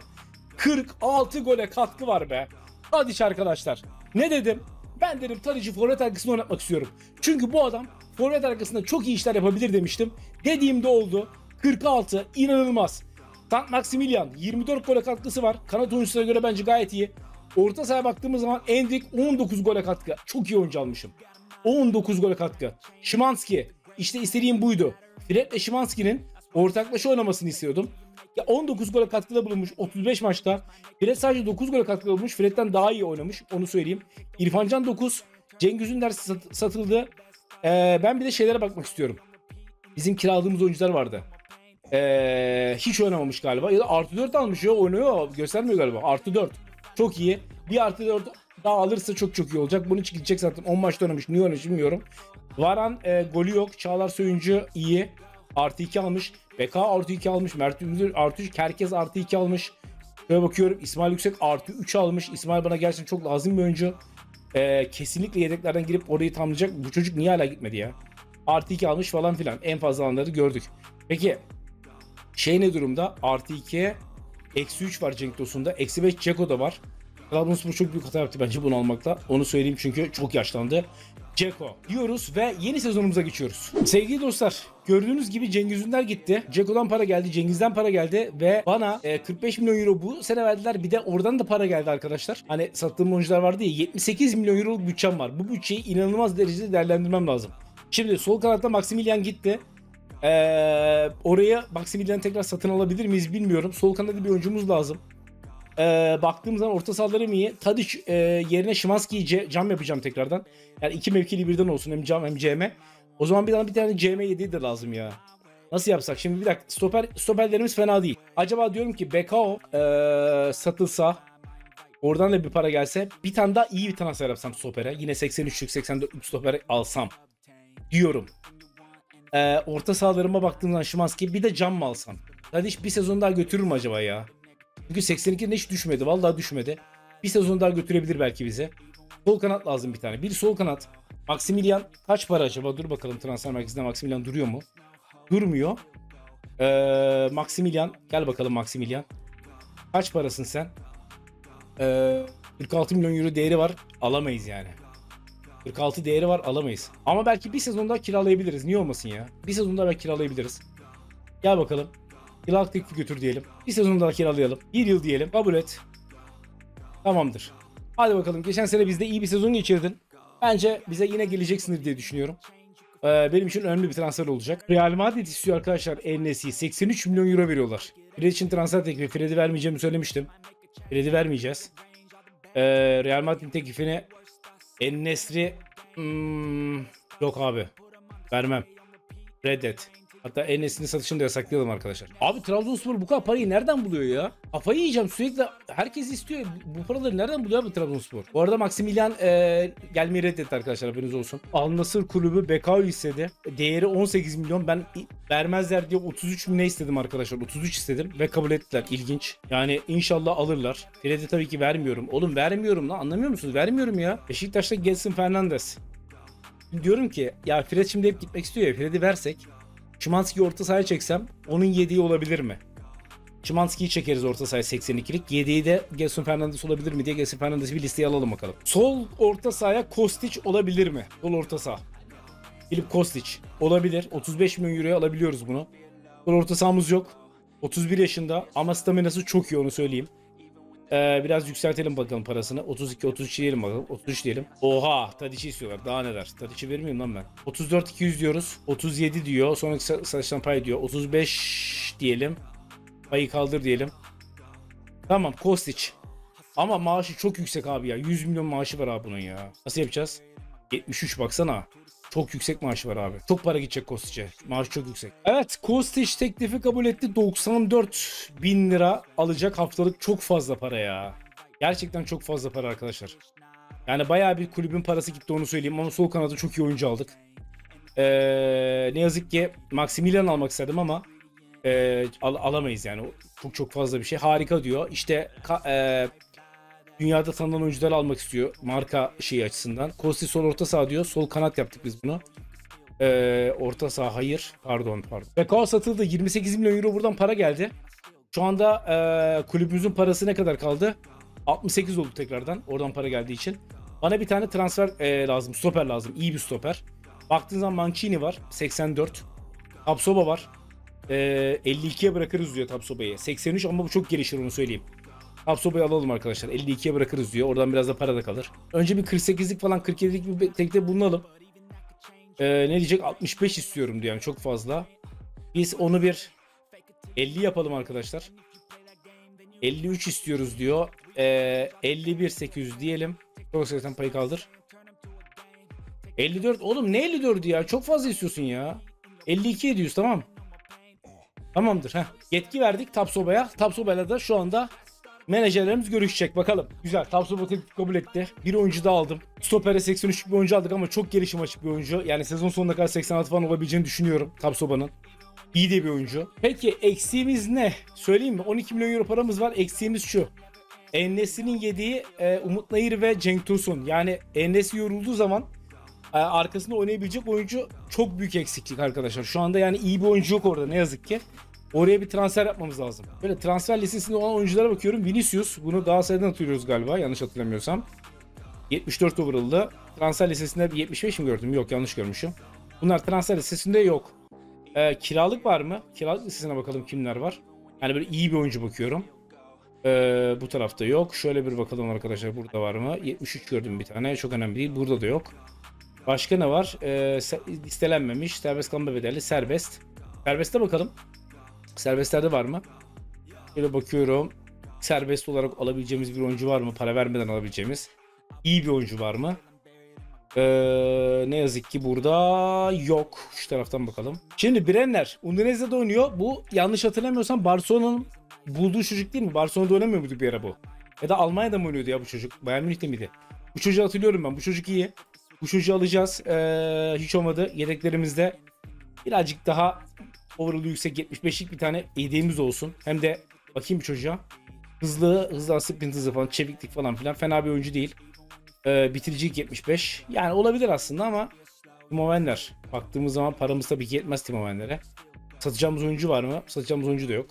46 gole katkı var be. Hadi arkadaşlar. Ne dedim? Ben dedim Tadic'i forvet arkasında oynatmak istiyorum. Çünkü bu adam forvet arkasında çok iyi işler yapabilir demiştim. Dediğimde oldu. 46 inanılmaz. Sant Maximilian 24 gole katkısı var. Kanat oyuncusuna göre bence gayet iyi. Orta sahaya baktığımız zaman Endrik 19 gole katkı. Çok iyi oyuncu almışım. 19 gole katkı. Şimanski işte istediğim buydu. Fred ile Şimanski'nin ortaklaşa oynamasını istiyordum. Ya 19 gole katkıda bulunmuş 35 maçta. Fred sadece 9 gole katkıda bulunmuş. Fred'den daha iyi oynamış onu söyleyeyim. İrfancan 9. Cengiz Ünder sat- satıldı. Ee, ben bir de şeylere bakmak istiyorum. Bizim kiraladığımız oyuncular vardı. Ee, hiç oynamamış galiba. Ya da artı 4 almış ya oynuyor. Göstermiyor galiba. Artı 4. Çok iyi. Bir artı 4 daha alırsa çok çok iyi olacak. Bunu gidecek zaten 10 maçta oynamış. Niye oynamış bilmiyorum. Varan e, golü yok. Çağlar Söyüncü iyi. Artı 2 almış. BK artı 2 almış. Mert Ünlü artı 3. Herkes artı 2 almış. Şöyle bakıyorum. İsmail Yüksek artı 3 almış. İsmail bana gerçekten çok lazım bir oyuncu. Ee, kesinlikle yedeklerden girip orayı tamamlayacak. Bu çocuk niye hala gitmedi ya? Artı 2 almış falan filan. En fazla alanları gördük. Peki şey ne durumda? Artı 2 eksi 3 var Cenk Tosun'da. Eksi 5 Ceko'da var. Trabzonspor çok büyük hata yaptı bence bunu almakla. Onu söyleyeyim çünkü çok yaşlandı. Ceko diyoruz ve yeni sezonumuza geçiyoruz. Sevgili dostlar gördüğünüz gibi Cengiz Ünder gitti. Ceko'dan para geldi, Cengiz'den para geldi ve bana e, 45 milyon euro bu sene verdiler. Bir de oradan da para geldi arkadaşlar. Hani sattığım oyuncular vardı ya 78 milyon euroluk bütçem var. Bu bütçeyi inanılmaz derecede değerlendirmem lazım. Şimdi sol kanatta Maximilian gitti. Ee, oraya Maximilian tekrar satın alabilir miyiz bilmiyorum. Sol kanatta bir oyuncumuz lazım. Ee, baktığım zaman orta sahalarım iyi. Tadic e, yerine Şimanski'yi cam yapacağım tekrardan. Yani iki mevkili birden olsun hem cam hem CM. O zaman bir tane bir tane CM 7 de lazım ya. Nasıl yapsak? Şimdi bir dakika stoper stoperlerimiz fena değil. Acaba diyorum ki Bekao e, satılsa oradan da bir para gelse bir tane daha iyi bir transfer yapsam stopere. Yine 83'lük 84'lük stoper alsam diyorum. Ee, orta sahalarıma baktığım zaman Şimanski bir de cam mı alsam? Tadic bir sezon daha götürür mü acaba ya? Çünkü 82'de hiç düşmedi. Vallahi düşmedi. Bir sezon daha götürebilir belki bize. Sol kanat lazım bir tane. Bir sol kanat. Maximilian kaç para acaba? Dur bakalım transfer merkezinde Maximilian duruyor mu? Durmuyor. Ee, Maximilian. Gel bakalım Maximilian. Kaç parasın sen? Ee, 46 milyon euro değeri var. Alamayız yani. 46 değeri var alamayız. Ama belki bir sezon daha kiralayabiliriz. Niye olmasın ya? Bir sezon daha belki kiralayabiliriz. Gel bakalım. Kiralık teklifi götür diyelim. Bir sezon daha kiralayalım. Bir yıl diyelim. Kabul et. Tamamdır. Hadi bakalım. Geçen sene bizde iyi bir sezon geçirdin. Bence bize yine geleceksindir diye düşünüyorum. Ee, benim için önemli bir transfer olacak. Real Madrid istiyor arkadaşlar Enes'i. 83 milyon euro veriyorlar. Fred için transfer teklifi. Fred'i vermeyeceğimi söylemiştim. Fred'i vermeyeceğiz. Ee, Real Madrid teklifini En Nesri hmm, yok abi. Vermem. Reddet. Hatta Enes'in satışını da yasaklayalım arkadaşlar. Abi Trabzonspor bu kadar parayı nereden buluyor ya? Kafayı yiyeceğim sürekli herkes istiyor. Bu paraları nereden buluyor abi Trabzonspor? Bu arada Maximilian e, gelmeyi reddetti arkadaşlar haberiniz olsun. Al Nassr kulübü Bekao'yu istedi. Değeri 18 milyon. Ben vermezler diye 33 milyon istedim arkadaşlar. 33 istedim ve kabul ettiler. İlginç. Yani inşallah alırlar. Fred'i tabii ki vermiyorum. Oğlum vermiyorum lan anlamıyor musunuz? Vermiyorum ya. Beşiktaş'ta Gelsin Fernandes. Diyorum ki ya Fred şimdi hep gitmek istiyor ya. Fred'i versek Şimanski'yi orta sahaya çeksem onun yediği olabilir mi? Şimanski'yi çekeriz orta sahaya 82'lik. Yediği de Gelson Fernandes olabilir mi diye Gelson Fernandes'i bir listeye alalım bakalım. Sol orta sahaya Kostic olabilir mi? Sol orta saha. Filip Kostic olabilir. 35 milyon euroya alabiliyoruz bunu. Sol orta sahamız yok. 31 yaşında ama staminası çok iyi onu söyleyeyim. Ee, biraz yükseltelim bakalım parasını. 32 33 diyelim bakalım. 33 diyelim. Oha Tadic'i istiyorlar. Daha neler? Tadic'i vermeyeyim lan ben. 34 200 diyoruz. 37 diyor. Sonraki sa- satıştan pay diyor. 35 diyelim. Payı kaldır diyelim. Tamam Kostic. Ama maaşı çok yüksek abi ya. 100 milyon maaşı var abi bunun ya. Nasıl yapacağız? 73 baksana. Çok yüksek maaşı var abi. Çok para gidecek Kostic'e. Maaş çok yüksek. Evet Kostic teklifi kabul etti. 94 bin lira alacak haftalık çok fazla para ya. Gerçekten çok fazla para arkadaşlar. Yani bayağı bir kulübün parası gitti onu söyleyeyim ama sol kanada çok iyi oyuncu aldık. Ee, ne yazık ki Maximilian almak istedim ama e, al- alamayız yani. Çok çok fazla bir şey. Harika diyor. İşte e, dünyada tanınan oyuncuları almak istiyor. Marka şeyi açısından. Kosti sol orta saha diyor. Sol kanat yaptık biz bunu. E, orta saha hayır. Pardon pardon. Bekao satıldı. 28 milyon euro buradan para geldi. Şu anda e, kulübümüzün parası ne kadar kaldı? 68 oldu tekrardan. Oradan para geldiği için. Bana bir tane transfer e, lazım. Stoper lazım. İyi bir stoper. Baktığın zaman Mancini var. 84. Tapsoba var. E, 52'ye bırakırız diyor Tapsoba'yı. 83 ama bu çok gelişir onu söyleyeyim. Tapsoba'yı alalım arkadaşlar. 52'ye bırakırız diyor. Oradan biraz da para da kalır. Önce bir 48'lik falan 47'lik bir tekte bulunalım. E, ne diyecek? 65 istiyorum diyor yani çok fazla. Biz onu bir 50 yapalım arkadaşlar. 53 istiyoruz diyor. Ee, 51 800 diyelim. Çok seksen payı kaldır. 54 oğlum ne 54 ya? Çok fazla istiyorsun ya. 52 ediyoruz tamam. Tamamdır. Heh. Yetki verdik Tapsoba'ya. Tapsoba'yla da şu anda menajerlerimiz görüşecek. Bakalım. Güzel. Tapsoba teklif kabul etti. Bir oyuncu da aldım. Stoper'e 83 bir oyuncu aldık ama çok gelişim açık bir oyuncu. Yani sezon sonuna kadar 86 falan olabileceğini düşünüyorum Tapsoba'nın. İyi de bir oyuncu. Peki eksiğimiz ne? Söyleyeyim mi? 12 milyon euro paramız var. Eksiğimiz şu. Enes'in yediği e, Umut Nayır ve Cenk Tosun. Yani Enes yorulduğu zaman e, arkasında oynayabilecek oyuncu çok büyük eksiklik arkadaşlar. Şu anda yani iyi bir oyuncu yok orada ne yazık ki. Oraya bir transfer yapmamız lazım. Böyle transfer listesinde olan oyunculara bakıyorum. Vinicius bunu Galatasaray'dan atıyoruz galiba yanlış hatırlamıyorsam. 74 overall'da. Transfer listesinde bir 75 mi gördüm? Yok yanlış görmüşüm. Bunlar transfer listesinde yok. Ee, kiralık var mı? Kiralık listesine bakalım kimler var. Yani böyle iyi bir oyuncu bakıyorum. Ee, bu tarafta yok. Şöyle bir bakalım arkadaşlar burada var mı? 73 gördüm bir tane. Çok önemli değil. Burada da yok. Başka ne var? Ee, listelenmemiş. Serbest kalma bedeli. Serbest. Serbeste bakalım. Serbestlerde var mı? Şöyle bakıyorum. Serbest olarak alabileceğimiz bir oyuncu var mı? Para vermeden alabileceğimiz. İyi bir oyuncu var mı? Ee, ne yazık ki burada yok. Şu taraftan bakalım. Şimdi Brenner Udinese'de oynuyor. Bu yanlış hatırlamıyorsam Barcelona'nın bulduğu çocuk değil mi? Barcelona'da oynamıyor muydu bir ara bu? Ya da Almanya'da mı oynuyordu ya bu çocuk? Bayern Münih'te miydi? Bu çocuğu hatırlıyorum ben. Bu çocuk iyi. Bu çocuğu alacağız. Ee, hiç olmadı. Yedeklerimizde birazcık daha overall yüksek 75'lik bir tane yedeğimiz olsun. Hem de bakayım bir çocuğa. Hızlı, hızlı sprint hızı falan, çeviklik falan filan. Fena bir oyuncu değil. Ee, bitiricilik 75. Yani olabilir aslında ama Timo Werner. Baktığımız zaman paramız tabii ki yetmez Timo Werner'e. Satacağımız oyuncu var mı? Satacağımız oyuncu da yok.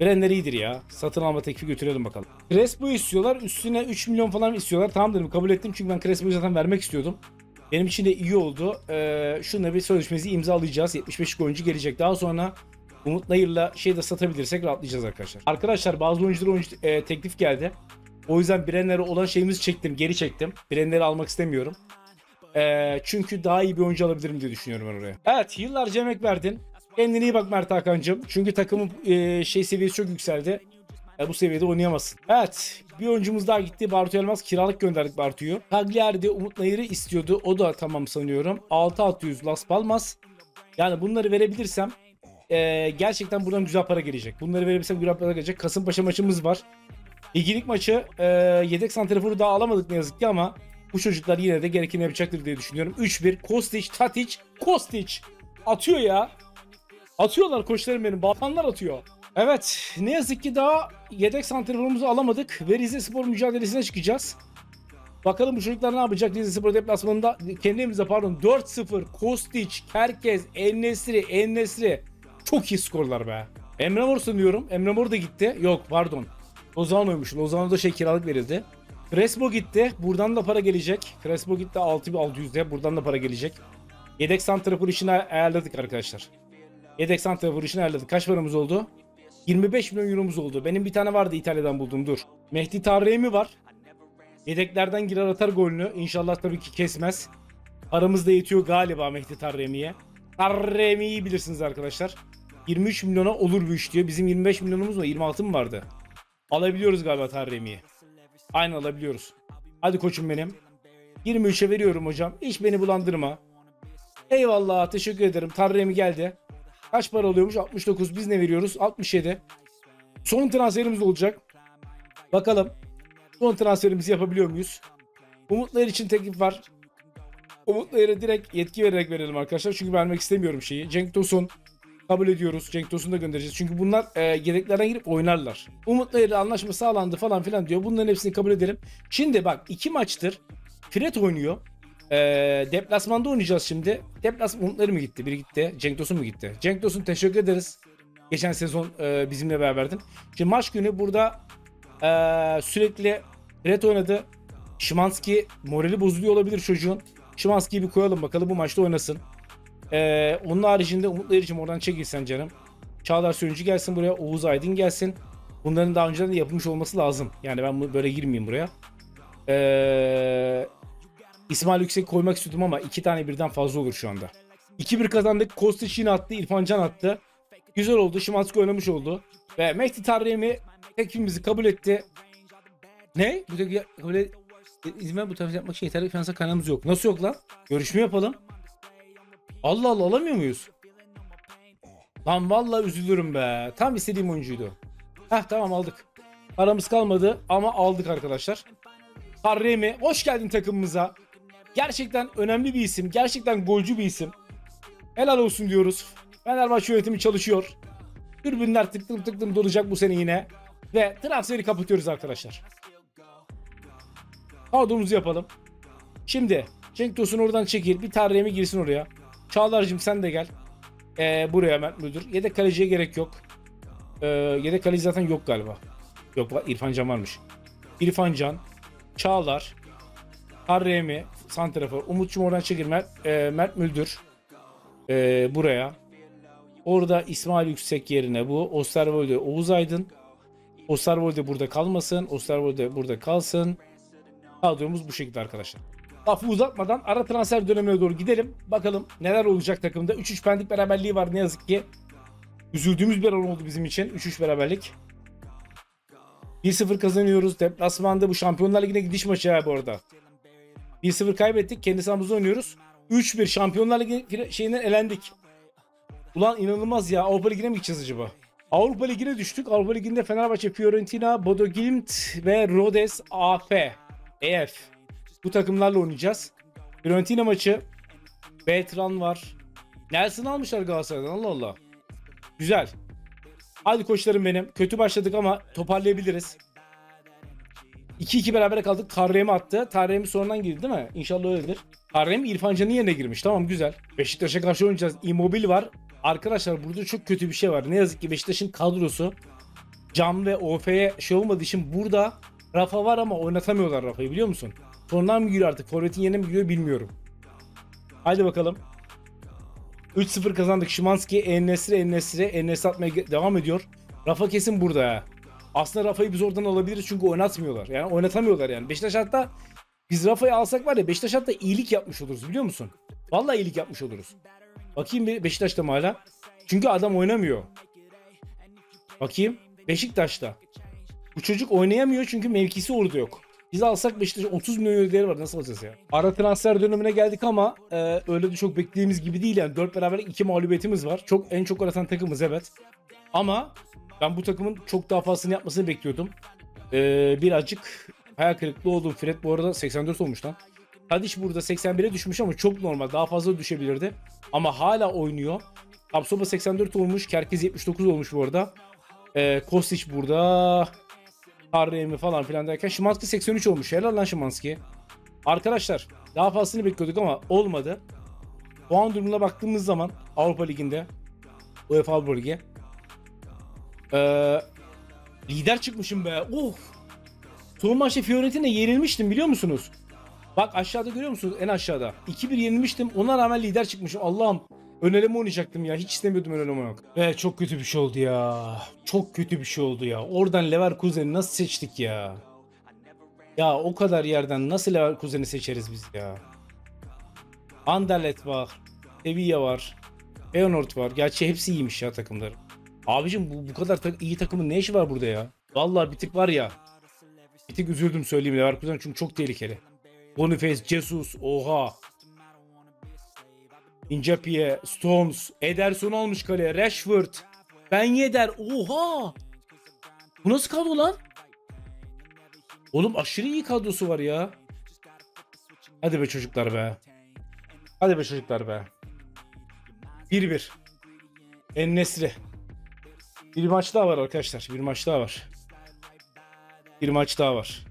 Brenner iyidir ya. Satın alma teklifi götürelim bakalım. Crespo istiyorlar. Üstüne 3 milyon falan istiyorlar. Tamam dedim kabul ettim çünkü ben Crespo'yu zaten vermek istiyordum. Benim için de iyi oldu. Ee, şununla bir sözleşmesi imzalayacağız. 75 oyuncu gelecek. Daha sonra Umut Nayır'la şey de satabilirsek rahatlayacağız arkadaşlar. Arkadaşlar bazı oyunculara oyuncu, e, teklif geldi. O yüzden Brenner'e olan şeyimizi çektim. Geri çektim. Brenner'i almak istemiyorum. Ee, çünkü daha iyi bir oyuncu alabilirim diye düşünüyorum ben oraya. Evet yıllarca emek verdin. Kendine iyi bak Mert Hakan'cığım. Çünkü takımın e, şey seviyesi çok yükseldi. E, bu seviyede oynayamazsın. Evet. Bir oyuncumuz daha gitti. Bartu Elmas kiralık gönderdik Bartu'yu. Cagliari de Umut Nayır'ı istiyordu. O da tamam sanıyorum. 6600 Las Palmas. Yani bunları verebilirsem e, gerçekten buradan güzel para gelecek. Bunları verebilirsem güzel para gelecek. Kasımpaşa maçımız var. İlgilik maçı e, yedek santraforu daha alamadık ne yazık ki ama bu çocuklar yine de gerekeni yapacaktır diye düşünüyorum. 3-1 Kostic, Tatic, Kostic atıyor ya. Atıyorlar koçlarım benim. Balkanlar atıyor. Evet ne yazık ki daha yedek santraforumuzu alamadık ve Rize Spor mücadelesine çıkacağız. Bakalım bu çocuklar ne yapacak Rize Spor deplasmanında kendimize pardon 4-0 Kostic, Kerkez, Ennesri, Ennesri çok iyi skorlar be. Emre Mor sanıyorum. Emre Mor da gitti. Yok pardon. Lozano'ymuş. Lozano'da şey kiralık verildi. Crespo gitti. Buradan da para gelecek. Crespo gitti 6600'de. Buradan da para gelecek. Yedek santrafor işini ayarladık arkadaşlar. Yedek santrafor işini ayarladık. Kaç paramız oldu? 25 milyon euromuz oldu. Benim bir tane vardı İtalya'dan buldum dur. Mehdi Tarremi var. Yedeklerden girer atar golünü. İnşallah tabii ki kesmez. Paramız da yetiyor galiba Mehdi Tarremi'ye. Tarremi'yi bilirsiniz arkadaşlar. 23 milyona olur bu iş diyor. Bizim 25 milyonumuz mu? 26 mı vardı? Alabiliyoruz galiba Tarremi'yi. Aynen alabiliyoruz. Hadi koçum benim. 23'e veriyorum hocam. Hiç beni bulandırma. Eyvallah teşekkür ederim. Tarremi geldi. Kaç para oluyormuş? 69. Biz ne veriyoruz? 67. Son transferimiz olacak. Bakalım. Son transferimizi yapabiliyor muyuz? Umutlar için teklif var. Umutlara direkt yetki vererek verelim arkadaşlar. Çünkü vermek istemiyorum şeyi. Cenk Tosun kabul ediyoruz. Cenk Tosun'u da göndereceğiz. Çünkü bunlar e, yedeklerden girip oynarlar. Umutlarıyla anlaşma sağlandı falan filan diyor. Bunların hepsini kabul edelim. Şimdi bak iki maçtır Fred oynuyor. E, deplasmanda oynayacağız şimdi. Deplasman umutları mı gitti? Biri gitti. Cenk Tosun mu gitti? Cenk Tosun teşekkür ederiz. Geçen sezon e, bizimle beraberdim. Şimdi maç günü burada e, sürekli Fred oynadı. Şimanski morali bozuluyor olabilir çocuğun. Şimanski'yi bir koyalım bakalım bu maçta oynasın. Ee, onun haricinde Umut Ericim oradan çekilsen canım. Çağlar Söyüncü gelsin buraya. Oğuz Aydın gelsin. Bunların daha önceden de yapılmış olması lazım. Yani ben böyle girmeyeyim buraya. Ee, İsmail Yüksek koymak istiyordum ama iki tane birden fazla olur şu anda. 2-1 kazandık. Kostiç yine attı. İrfan Can attı. Güzel oldu. Şimanski oynamış oldu. Ve Mehdi Tarremi teklifimizi kabul etti. Ne? Bu teklifi kabul et... İzmir bu tarafı yapmak için yeterli finansal kaynağımız yok. Nasıl yok lan? Görüşme yapalım. Allah Allah alamıyor muyuz? Lan vallahi üzülürüm be. Tam istediğim oyuncuydu. Heh tamam aldık. Paramız kalmadı ama aldık arkadaşlar. Harremi hoş geldin takımımıza. Gerçekten önemli bir isim. Gerçekten golcü bir isim. Helal olsun diyoruz. Fenerbahçe yönetimi çalışıyor. Türbünler tıklım tıklım dolacak bu sene yine. Ve transferi kapatıyoruz arkadaşlar. Kadromuzu yapalım. Şimdi Cenk Tosun oradan çekil. Bir Tarremi girsin oraya. Çağlar'cığım sen de gel. Ee, buraya Mert Müdür. Yedek kaleciye gerek yok. Ee, yedek kaleci zaten yok galiba. Yok İrfan Can varmış. İrfan Can, Çağlar, Tarremi, Santrafor, Umutçum oradan çekil. Mert, e, Mert Müldür. Ee, buraya. Orada İsmail Yüksek yerine bu. Osterwolde Oğuz Aydın. Osterwolde burada kalmasın. Osterwolde burada kalsın. Kadromuz bu şekilde arkadaşlar. Lafı uzatmadan ara transfer dönemine doğru gidelim. Bakalım neler olacak takımda. 3-3 pendik beraberliği var ne yazık ki. Üzüldüğümüz bir an oldu bizim için. 3-3 beraberlik. 1-0 kazanıyoruz. Deplasmanda bu Şampiyonlar Ligi'ne gidiş maçı ya bu arada. 1-0 kaybettik. Kendi sahamızda oynuyoruz. 3-1 Şampiyonlar Ligi şeyinden elendik. Ulan inanılmaz ya. Avrupa Ligi'ne mi gideceğiz acaba? Avrupa Ligi'ne düştük. Avrupa Ligi'nde Fenerbahçe, Fiorentina, Bodo Glimt ve Rhodes AF. EF. Bu takımlarla oynayacağız. Fiorentina maçı. Beltran var. Nelson almışlar Galatasaray'dan Allah Allah. Güzel. Hadi koçlarım benim. Kötü başladık ama toparlayabiliriz. 2-2 beraber kaldık. Tarremi attı. Tarremi sonradan girdi değil mi? İnşallah öyledir. Tarremi İrfan Can'ın yerine girmiş. Tamam güzel. Beşiktaş'a karşı oynayacağız. Immobile var. Arkadaşlar burada çok kötü bir şey var. Ne yazık ki Beşiktaş'ın kadrosu Cam ve OF'ye şey olmadığı için burada Rafa var ama oynatamıyorlar Rafa'yı biliyor musun? Sonradan mı giriyor artık? Forvet'in yerine mi giriyor bilmiyorum. Haydi bakalım. 3-0 kazandık. Şimanski, Ennesri, Ennesri, Ennesri atmaya devam ediyor. Rafa kesin burada ha. Aslında Rafa'yı biz oradan alabiliriz çünkü oynatmıyorlar. Yani oynatamıyorlar yani. Beşiktaş hatta biz Rafa'yı alsak var ya Beşiktaş hatta iyilik yapmış oluruz biliyor musun? Vallahi iyilik yapmış oluruz. Bakayım bir Beşiktaş'ta mı hala? Çünkü adam oynamıyor. Bakayım. Beşiktaş'ta. Bu çocuk oynayamıyor çünkü mevkisi orada yok. Biz alsak Beşiktaş 30 milyon euro değeri var. Nasıl alacağız ya? Ara transfer dönemine geldik ama e, öyle de çok beklediğimiz gibi değil yani. 4 beraber 2 mağlubiyetimiz var. Çok en çok aratan takımız evet. Ama ben bu takımın çok daha fazlasını yapmasını bekliyordum. E, birazcık hayal kırıklığı oldum. Fred bu arada 84 olmuş lan. Tadiş burada 81'e düşmüş ama çok normal. Daha fazla düşebilirdi. Ama hala oynuyor. Tapsoba 84 olmuş. Kerkez 79 olmuş bu arada. E, Kostic burada. Harremi falan filan derken Şimanski 83 olmuş. Helal lan Şimanski. Arkadaşlar daha fazlasını bekliyorduk ama olmadı. Puan durumuna baktığımız zaman Avrupa Ligi'nde UEFA Avrupa Ligi ee, lider çıkmışım be. Of. Son maçta Fiorentina yenilmiştim biliyor musunuz? Bak aşağıda görüyor musunuz? En aşağıda. 2-1 yenilmiştim. Ona rağmen lider çıkmışım. Allah'ım. Ön eleme oynayacaktım ya. Hiç istemiyordum ön eleme oynamak. Ve çok kötü bir şey oldu ya. Çok kötü bir şey oldu ya. Oradan Leverkusen'i nasıl seçtik ya? Ya o kadar yerden nasıl Leverkusen'i seçeriz biz ya? Anderlecht var. Sevilla var. Feyenoord var. Gerçi hepsi iyiymiş ya takımları. Abicim bu, bu kadar ta- iyi takımın ne işi var burada ya? Vallahi bir tık var ya. Bir tık üzüldüm söyleyeyim Leverkusen çünkü çok tehlikeli. Boniface, Jesus, oha. Incapié, Stones, Ederson almış kaleye, Rashford, Ben Yedder, oha. Bu nasıl kadro lan? Oğlum aşırı iyi kadrosu var ya. Hadi be çocuklar be. Hadi be çocuklar be. 1-1. En Nesri. Bir maç daha var arkadaşlar. Bir maç daha var. Bir maç daha var.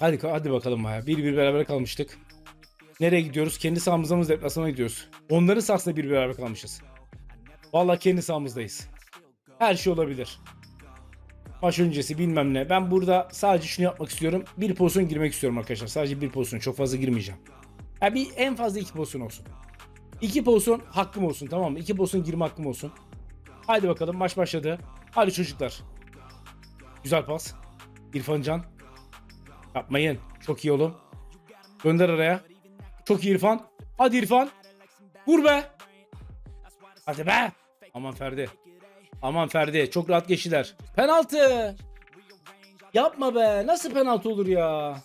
Hadi hadi bakalım ya. 1-1 beraber kalmıştık. Nereye gidiyoruz? Kendi sahamıza mı deplasmana gidiyoruz? Onların sahasında bir beraber kalmışız. Vallahi kendi sahamızdayız. Her şey olabilir. Maç öncesi bilmem ne. Ben burada sadece şunu yapmak istiyorum. Bir pozisyon girmek istiyorum arkadaşlar. Sadece bir pozisyon. Çok fazla girmeyeceğim. Ya bir en fazla iki pozisyon olsun. İki pozisyon hakkım olsun tamam mı? İki pozisyon girme hakkım olsun. Haydi bakalım maç başladı. Hadi çocuklar. Güzel pas. İrfan Can. Yapmayın. Çok iyi oğlum. Gönder araya. Çok iyi İrfan. Hadi İrfan. Vur be. Hadi be. Aman Ferdi. Aman Ferdi. Çok rahat geçtiler. Penaltı. Yapma be. Nasıl penaltı olur ya?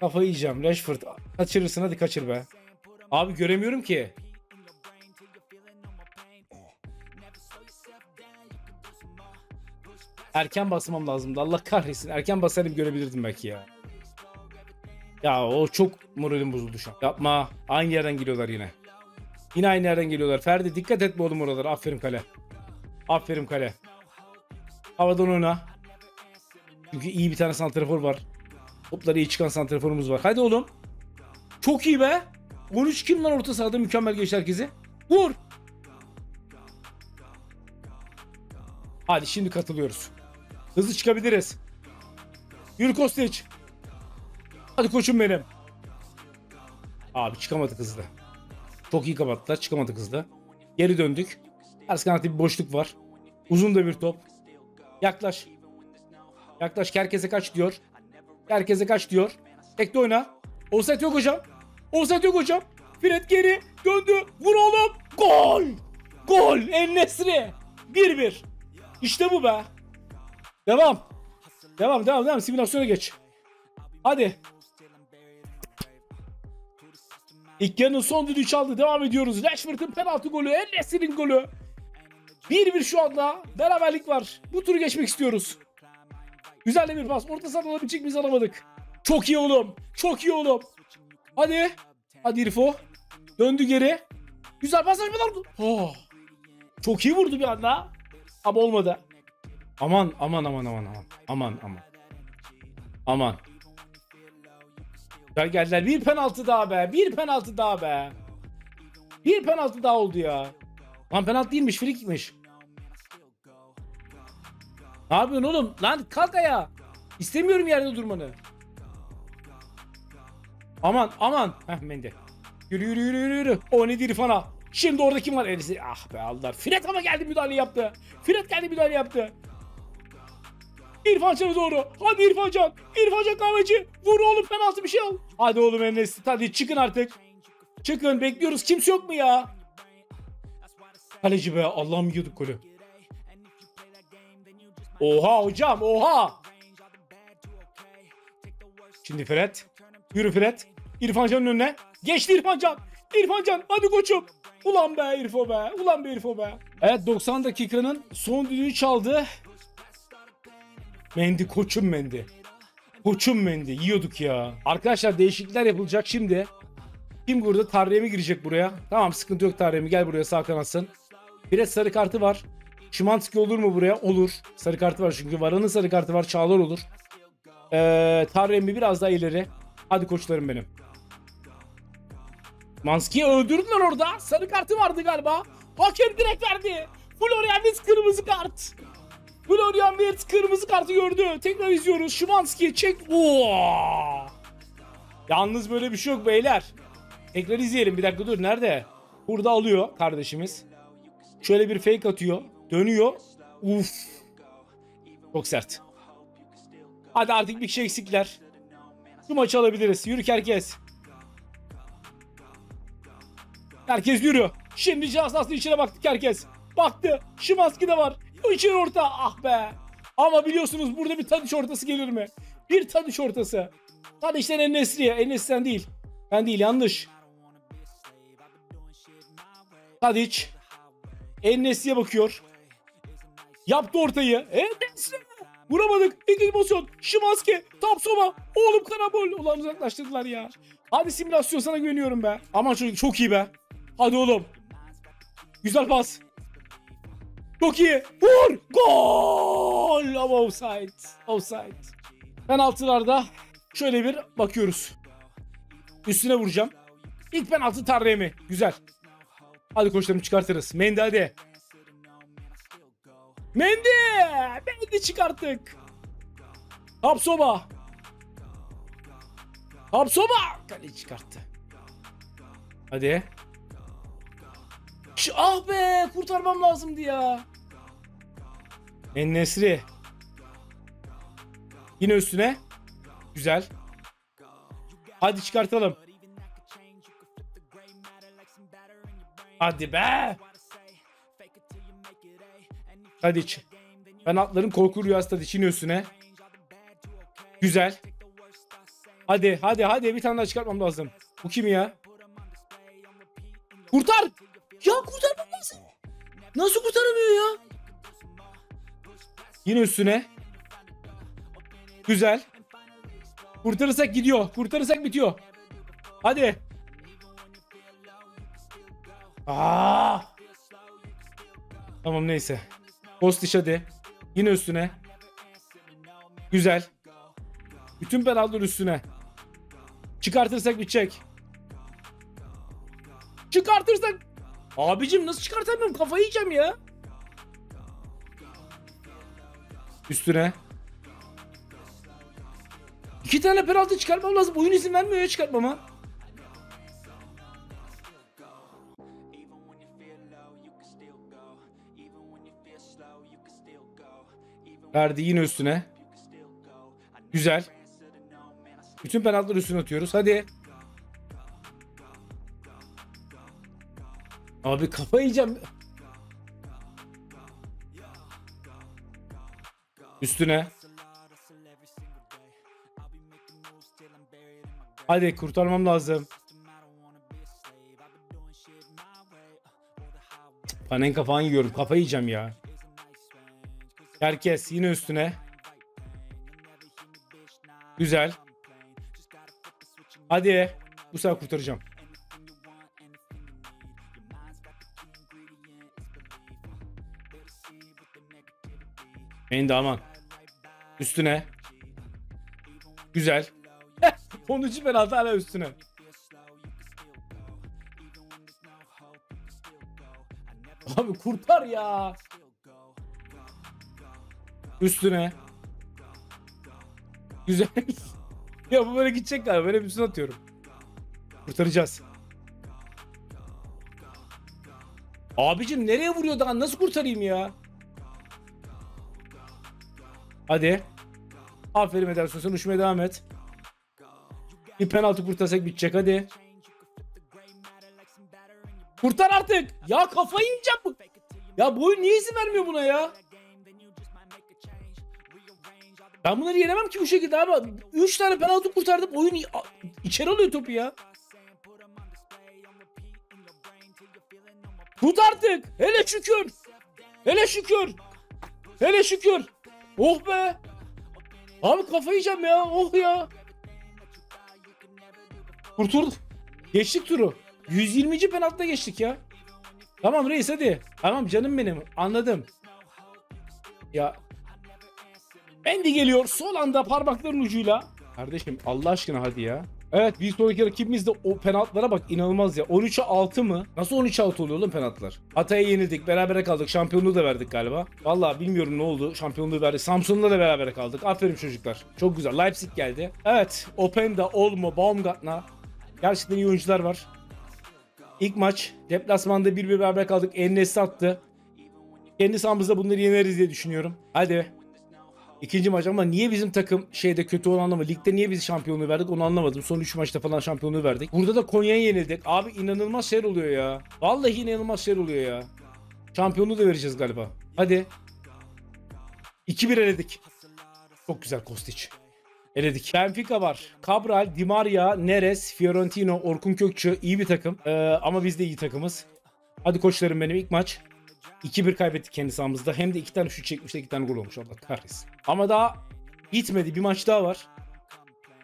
Kafayı yiyeceğim. Rashford. Kaçırırsın hadi kaçır be. Abi göremiyorum ki. Erken basmam lazımdı. Allah kahretsin. Erken basarım görebilirdim belki ya. Ya o çok moralim bozuldu şu an. Yapma. Aynı yerden geliyorlar yine. Yine aynı yerden geliyorlar. Ferdi dikkat et bu oğlum oralara. Aferin kale. Aferin kale. Havadan oyna. Çünkü iyi bir tane santrafor var. Topları iyi çıkan santraforumuz var. Hadi oğlum. Çok iyi be. 13 kim lan orta sahada mükemmel geçti herkesi. Vur. Hadi şimdi katılıyoruz. Hızlı çıkabiliriz. Yürü Kostić. Hadi koçum benim. Abi çıkamadık hızlı. Çok iyi kapattılar. Çıkamadık hızlı. Geri döndük. Ters kanatta bir boşluk var. Uzun da bir top. Yaklaş. Yaklaş. Herkese kaç diyor. Herkese kaç diyor. Tekte oyna. Offside yok hocam. Offside yok hocam. Fred geri döndü. Vur oğlum. Gol. Gol. En Nesri. 1-1. İşte bu be. Devam. Devam devam devam. Simülasyona geç. Hadi. İlk yarının son düdüğü çaldı. Devam ediyoruz. Rashford'un penaltı golü. En golü. 1-1 şu anda. Beraberlik var. Bu turu geçmek istiyoruz. Güzel de bir pas. Orta sahadan alabilecek miyiz alamadık. Çok iyi oğlum. Çok iyi oğlum. Hadi. Hadi İrfo. Döndü geri. Güzel pas açmadan. Oh. Çok iyi vurdu bir anda. Ama olmadı. Aman aman aman aman aman. Aman aman. Aman. Gel geldiler. Bir penaltı daha be. Bir penaltı daha be. Bir penaltı daha oldu ya. Lan penaltı değilmiş. Frikmiş. Ne yapıyorsun oğlum? Lan kalk ayağa. İstemiyorum yerde durmanı. Aman aman. Heh Mendi. Yürü yürü yürü yürü yürü. O nedir İrfan'a? Şimdi orada kim var? Elisi. Ah be Allah. Fred ama geldi müdahale yaptı. Fred geldi müdahale yaptı. İrfan Can'a doğru. Hadi İrfan Can. İrfan Can kahveci. Vur oğlum penaltı bir şey al. Hadi oğlum Enes. Hadi çıkın artık. Çıkın bekliyoruz. Kimse yok mu ya? Kaleci be. Allah'ım yiyorduk golü. Oha hocam oha. Şimdi Fred. Yürü Fred. İrfancan'ın önüne. Geçti İrfancan. İrfancan hadi koçum. Ulan be İrfo be. Ulan be İrfo be. Evet 90 dakikanın son düdüğü çaldı. Mendi koçum Mendi. Koçum Mendi. Yiyorduk ya. Arkadaşlar değişiklikler yapılacak şimdi. Kim burada? Tarremi girecek buraya. Tamam sıkıntı yok Tarremi. Gel buraya sağ kanatsın. De sarı kartı var. Şimanski olur mu buraya? Olur. Sarı kartı var çünkü. Varan'ın sarı kartı var. Çağlar olur. Ee, Tarremi biraz daha ileri. Hadi koçlarım benim. Manski'yi öldürdüler orada. Sarı kartı vardı galiba. Hakem direkt verdi. Florian kırmızı kart. Florian Wirtz kırmızı kartı gördü. Tekrar izliyoruz. Şimanski çek. Oo! Yalnız böyle bir şey yok beyler. Tekrar izleyelim. Bir dakika dur. Nerede? Burada alıyor kardeşimiz. Şöyle bir fake atıyor. Dönüyor. Uf. Çok sert. Hadi artık bir şey eksikler. Şu maçı alabiliriz. Yürü herkes. Herkes yürü. Şimdi cihazlasının içine baktık herkes. Baktı. Şimanski de var. O içeri orta. Ah be. Ama biliyorsunuz burada bir Tadiç ortası gelir mi? Bir Tadiç ortası. Tadiç'ten Enesri'ye. Enes'ten değil. Ben değil yanlış. Tadiç. Enesri'ye bakıyor. Yaptı ortayı. Enesri. Vuramadık. İkinci pozisyon. Şimanski. Tapsoma. Oğlum karabol. Ulan uzaklaştırdılar ya. Hadi simülasyon sana güveniyorum be. Aman çocuk çok iyi be. Hadi oğlum. Güzel pas. Çok iyi. Vur. Gol. Ama offside. Offside. Penaltılarda şöyle bir bakıyoruz. Üstüne vuracağım. İlk penaltı Tarremi. Güzel. Hadi koçlarım çıkartırız. Mendy hadi. Mendy. Mendy çıkarttık. Hapsoba. Hapsoba. Kale çıkarttı. Hadi. Ah be kurtarmam lazımdı ya. Ennesri. Yine üstüne. Güzel. Hadi çıkartalım. Hadi be. Hadi iç. Ben atların korku rüyası da yine üstüne. Güzel. Hadi hadi hadi bir tane daha çıkartmam lazım. Bu kim ya? Kurtar. Ya kurtarmam lazım. Nasıl kurtaramıyor ya? Yine üstüne. Güzel. Kurtarırsak gidiyor. Kurtarırsak bitiyor. Hadi. Aa! Tamam neyse. Postiş hadi. Yine üstüne. Güzel. Bütün penaltılar üstüne. Çıkartırsak bitecek. Çıkartırsak. Abicim nasıl çıkartamıyorum? Kafayı yiyeceğim ya. Üstüne. İki tane penaltı çıkartmam lazım. Oyun izin vermiyor ya çıkartmama. Verdi yine üstüne. Güzel. Bütün penaltıları üstüne atıyoruz. Hadi. Abi kafa yiyeceğim. Üstüne. Hadi kurtarmam lazım. Panenka falan yiyorum. Kafa yiyeceğim ya. Herkes yine üstüne. Güzel. Hadi. Bu sefer kurtaracağım. Beni de aman. Üstüne. Güzel. <laughs> 10. penaltı hala üstüne. Abi kurtar ya. Üstüne. Güzel. <laughs> ya bu böyle gidecek galiba. Böyle üstüne atıyorum. Kurtaracağız. Abicim nereye vuruyor daha? Nasıl kurtarayım ya? Hadi. Aferin Ederson sen uçmaya devam et. Bir penaltı kurtarsak bitecek hadi. Kurtar artık. Ya kafayı yiyeceğim bu. Ya bu oyun niye izin vermiyor buna ya? Ben bunları yenemem ki bu şekilde abi. 3 tane penaltı kurtardım. Oyun içeri alıyor topu ya. Tut artık. Hele şükür. Hele şükür. Hele şükür. Oh be. Abi kafayı yiyeceğim ya. Oh ya. Kurtulduk. Geçtik turu. 120. penaltıda geçtik ya. Tamam reis hadi. Tamam canım benim. Anladım. Ya. Mendy geliyor. Sol anda parmakların ucuyla. Kardeşim Allah aşkına hadi ya. Evet bir sonraki rakibimiz de o penaltılara bak inanılmaz ya. 13'e 6 mı? Nasıl 13'e 6 oluyor oğlum penaltılar? Hatay'a yenildik. Berabere kaldık. Şampiyonluğu da verdik galiba. Vallahi bilmiyorum ne oldu. Şampiyonluğu verdik. Samsun'la da berabere kaldık. Aferin çocuklar. Çok güzel. Leipzig geldi. Evet. Openda, Olmo, Baumgartner. Gerçekten iyi oyuncular var. İlk maç deplasmanda bir bir beraber kaldık. Enes attı. Kendi sahamızda bunları yeneriz diye düşünüyorum. Hadi. İkinci maç ama niye bizim takım şeyde kötü onu anlamadım. Ligde niye biz şampiyonluğu verdik onu anlamadım. Son 3 maçta falan şampiyonluğu verdik. Burada da Konya'ya yenildik. Abi inanılmaz şeyler oluyor ya. Vallahi inanılmaz şeyler oluyor ya. Şampiyonluğu da vereceğiz galiba. Hadi. 2-1 eledik. Çok güzel Kostić. Eledik. Benfica var. Cabral, Di Maria, Neres, Fiorentino, Orkun Kökçü iyi bir takım. Ee, ama biz de iyi takımız. Hadi koçlarım benim ilk maç. 2-1 kaybettik kendi sahamızda. Hem de iki tane şut çekmiş de iki tane gol olmuş. Allah kahretsin. Ama daha bitmedi. Bir maç daha var.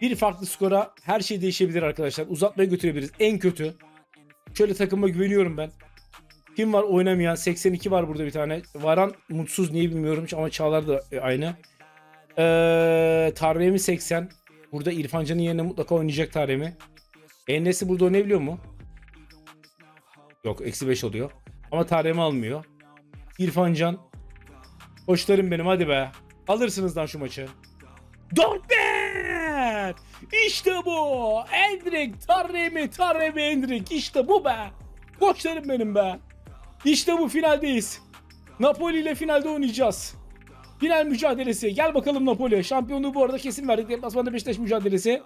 Bir farklı skora her şey değişebilir arkadaşlar. Uzatmaya götürebiliriz. En kötü. Şöyle takıma güveniyorum ben. Kim var oynamayan? 82 var burada bir tane. Varan mutsuz niye bilmiyorum ama Çağlar da e, aynı. Ee, Taremi 80. Burada İrfan Can'ın yerine mutlaka oynayacak Taremi. Enes'i burada oynayabiliyor mu? Yok eksi 5 oluyor. Ama Taremi almıyor. İrfan Can. Hoşlarım benim hadi be. Alırsınız lan şu maçı. Dortmund! İşte bu. Endrik, Taremi, Taremi, Endrik. İşte bu be. Koçlarım benim be. İşte bu finaldeyiz. Napoli ile finalde oynayacağız. Final mücadelesi. Gel bakalım Napoli. Şampiyonluğu bu arada kesin verdik. Deplasmanda Beşiktaş mücadelesi.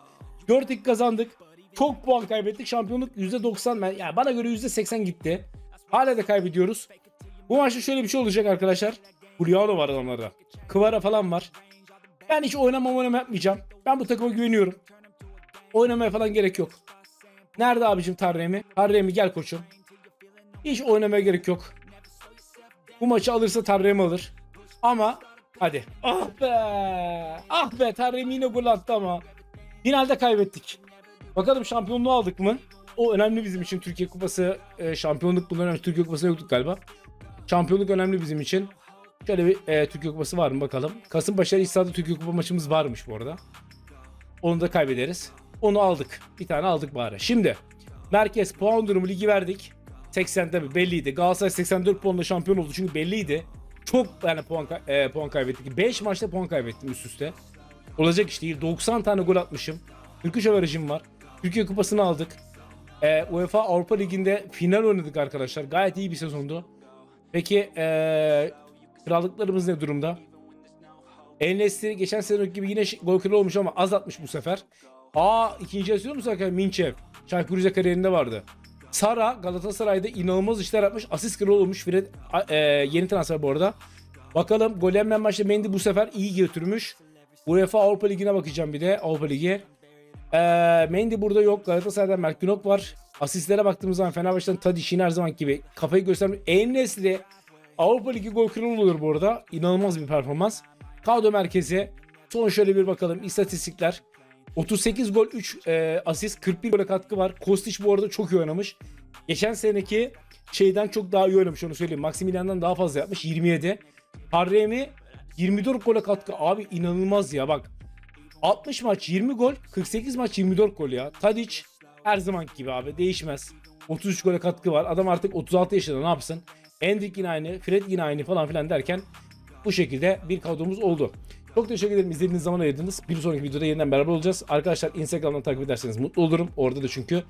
4-2 kazandık. Çok puan kaybettik. Şampiyonluk %90. Ben, yani bana göre %80 gitti. Hala da kaybediyoruz. Bu maçta şöyle bir şey olacak arkadaşlar. Giuliano var adamlarda. Kvara falan var. Ben hiç oynamam oynama yapmayacağım. Ben bu takıma güveniyorum. Oynamaya falan gerek yok. Nerede abicim Tarremi? Tarremi gel koçum. Hiç oynamaya gerek yok. Bu maçı alırsa Tarremi alır. Ama hadi. Ah be. Ah be Tarremi yine gol attı ama. Finalde kaybettik. Bakalım şampiyonluğu aldık mı? O önemli bizim için. Türkiye Kupası e, şampiyonluk bundan önce Türkiye Kupası'na yoktuk galiba. Şampiyonluk önemli bizim için. Şöyle bir e, Türkiye Kupası var mı bakalım. Kasımpaşa İhsan'da Türkiye Kupa maçımız varmış bu arada. Onu da kaybederiz. Onu aldık. Bir tane aldık bari. Şimdi merkez puan durumu ligi verdik. 80 tabi belliydi. Galatasaray 84 puanla şampiyon oldu çünkü belliydi. Çok yani puan e, puan kaybettik. 5 maçta puan kaybettim üst üste. Olacak iş değil. 90 tane gol atmışım. 43 averajım var. Türkiye Kupası'nı aldık. E, UEFA Avrupa Ligi'nde final oynadık arkadaşlar. Gayet iyi bir sezondu. Peki e, krallıklarımız ne durumda? Enes'i geçen sene gibi yine gol kralı olmuş ama az atmış bu sefer. Aa ikinci yazıyor mu zaten Minçev? Çaykur Rize kariyerinde vardı. Sara Galatasaray'da inanılmaz işler yapmış. Asist kralı olmuş. Fred, e, yeni transfer bu arada. Bakalım gol yenmeyen maçta Mendy bu sefer iyi götürmüş. UEFA Avrupa Ligi'ne bakacağım bir de. Avrupa Ligi. Ee, Mendy burada yok. Galatasaray'dan Mert Günok var. Asistlere baktığımız zaman Fenerbahçe'den Tadic yine her zaman gibi kafayı göstermiş. En-Nesyri Avrupa Ligi gol kralı olur bu arada. İnanılmaz bir performans. Kadro merkezi. Son şöyle bir bakalım. İstatistikler. 38 gol 3 e, asist 41 gole katkı var. Kostić bu arada çok iyi oynamış. Geçen seneki şeyden çok daha iyi oynamış onu söyleyeyim. Maximilian'dan daha fazla yapmış 27. Harremi 24 gole katkı. Abi inanılmaz ya bak. 60 maç 20 gol, 48 maç 24 gol ya. Tadic her zaman gibi abi değişmez. 33 gole katkı var. Adam artık 36 yaşında ne yapsın? Endrick yine aynı, Fred yine aynı falan filan derken bu şekilde bir kadromuz oldu. Çok teşekkür ederim izlediğiniz zaman ayırdınız. Bir sonraki videoda yeniden beraber olacağız. Arkadaşlar Instagram'dan takip ederseniz mutlu olurum. Orada da çünkü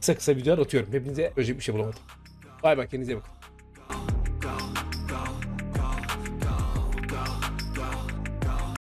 kısa kısa videolar atıyorum. Hepinize ölecek bir şey bulamadım. Bay bay kendinize bakın.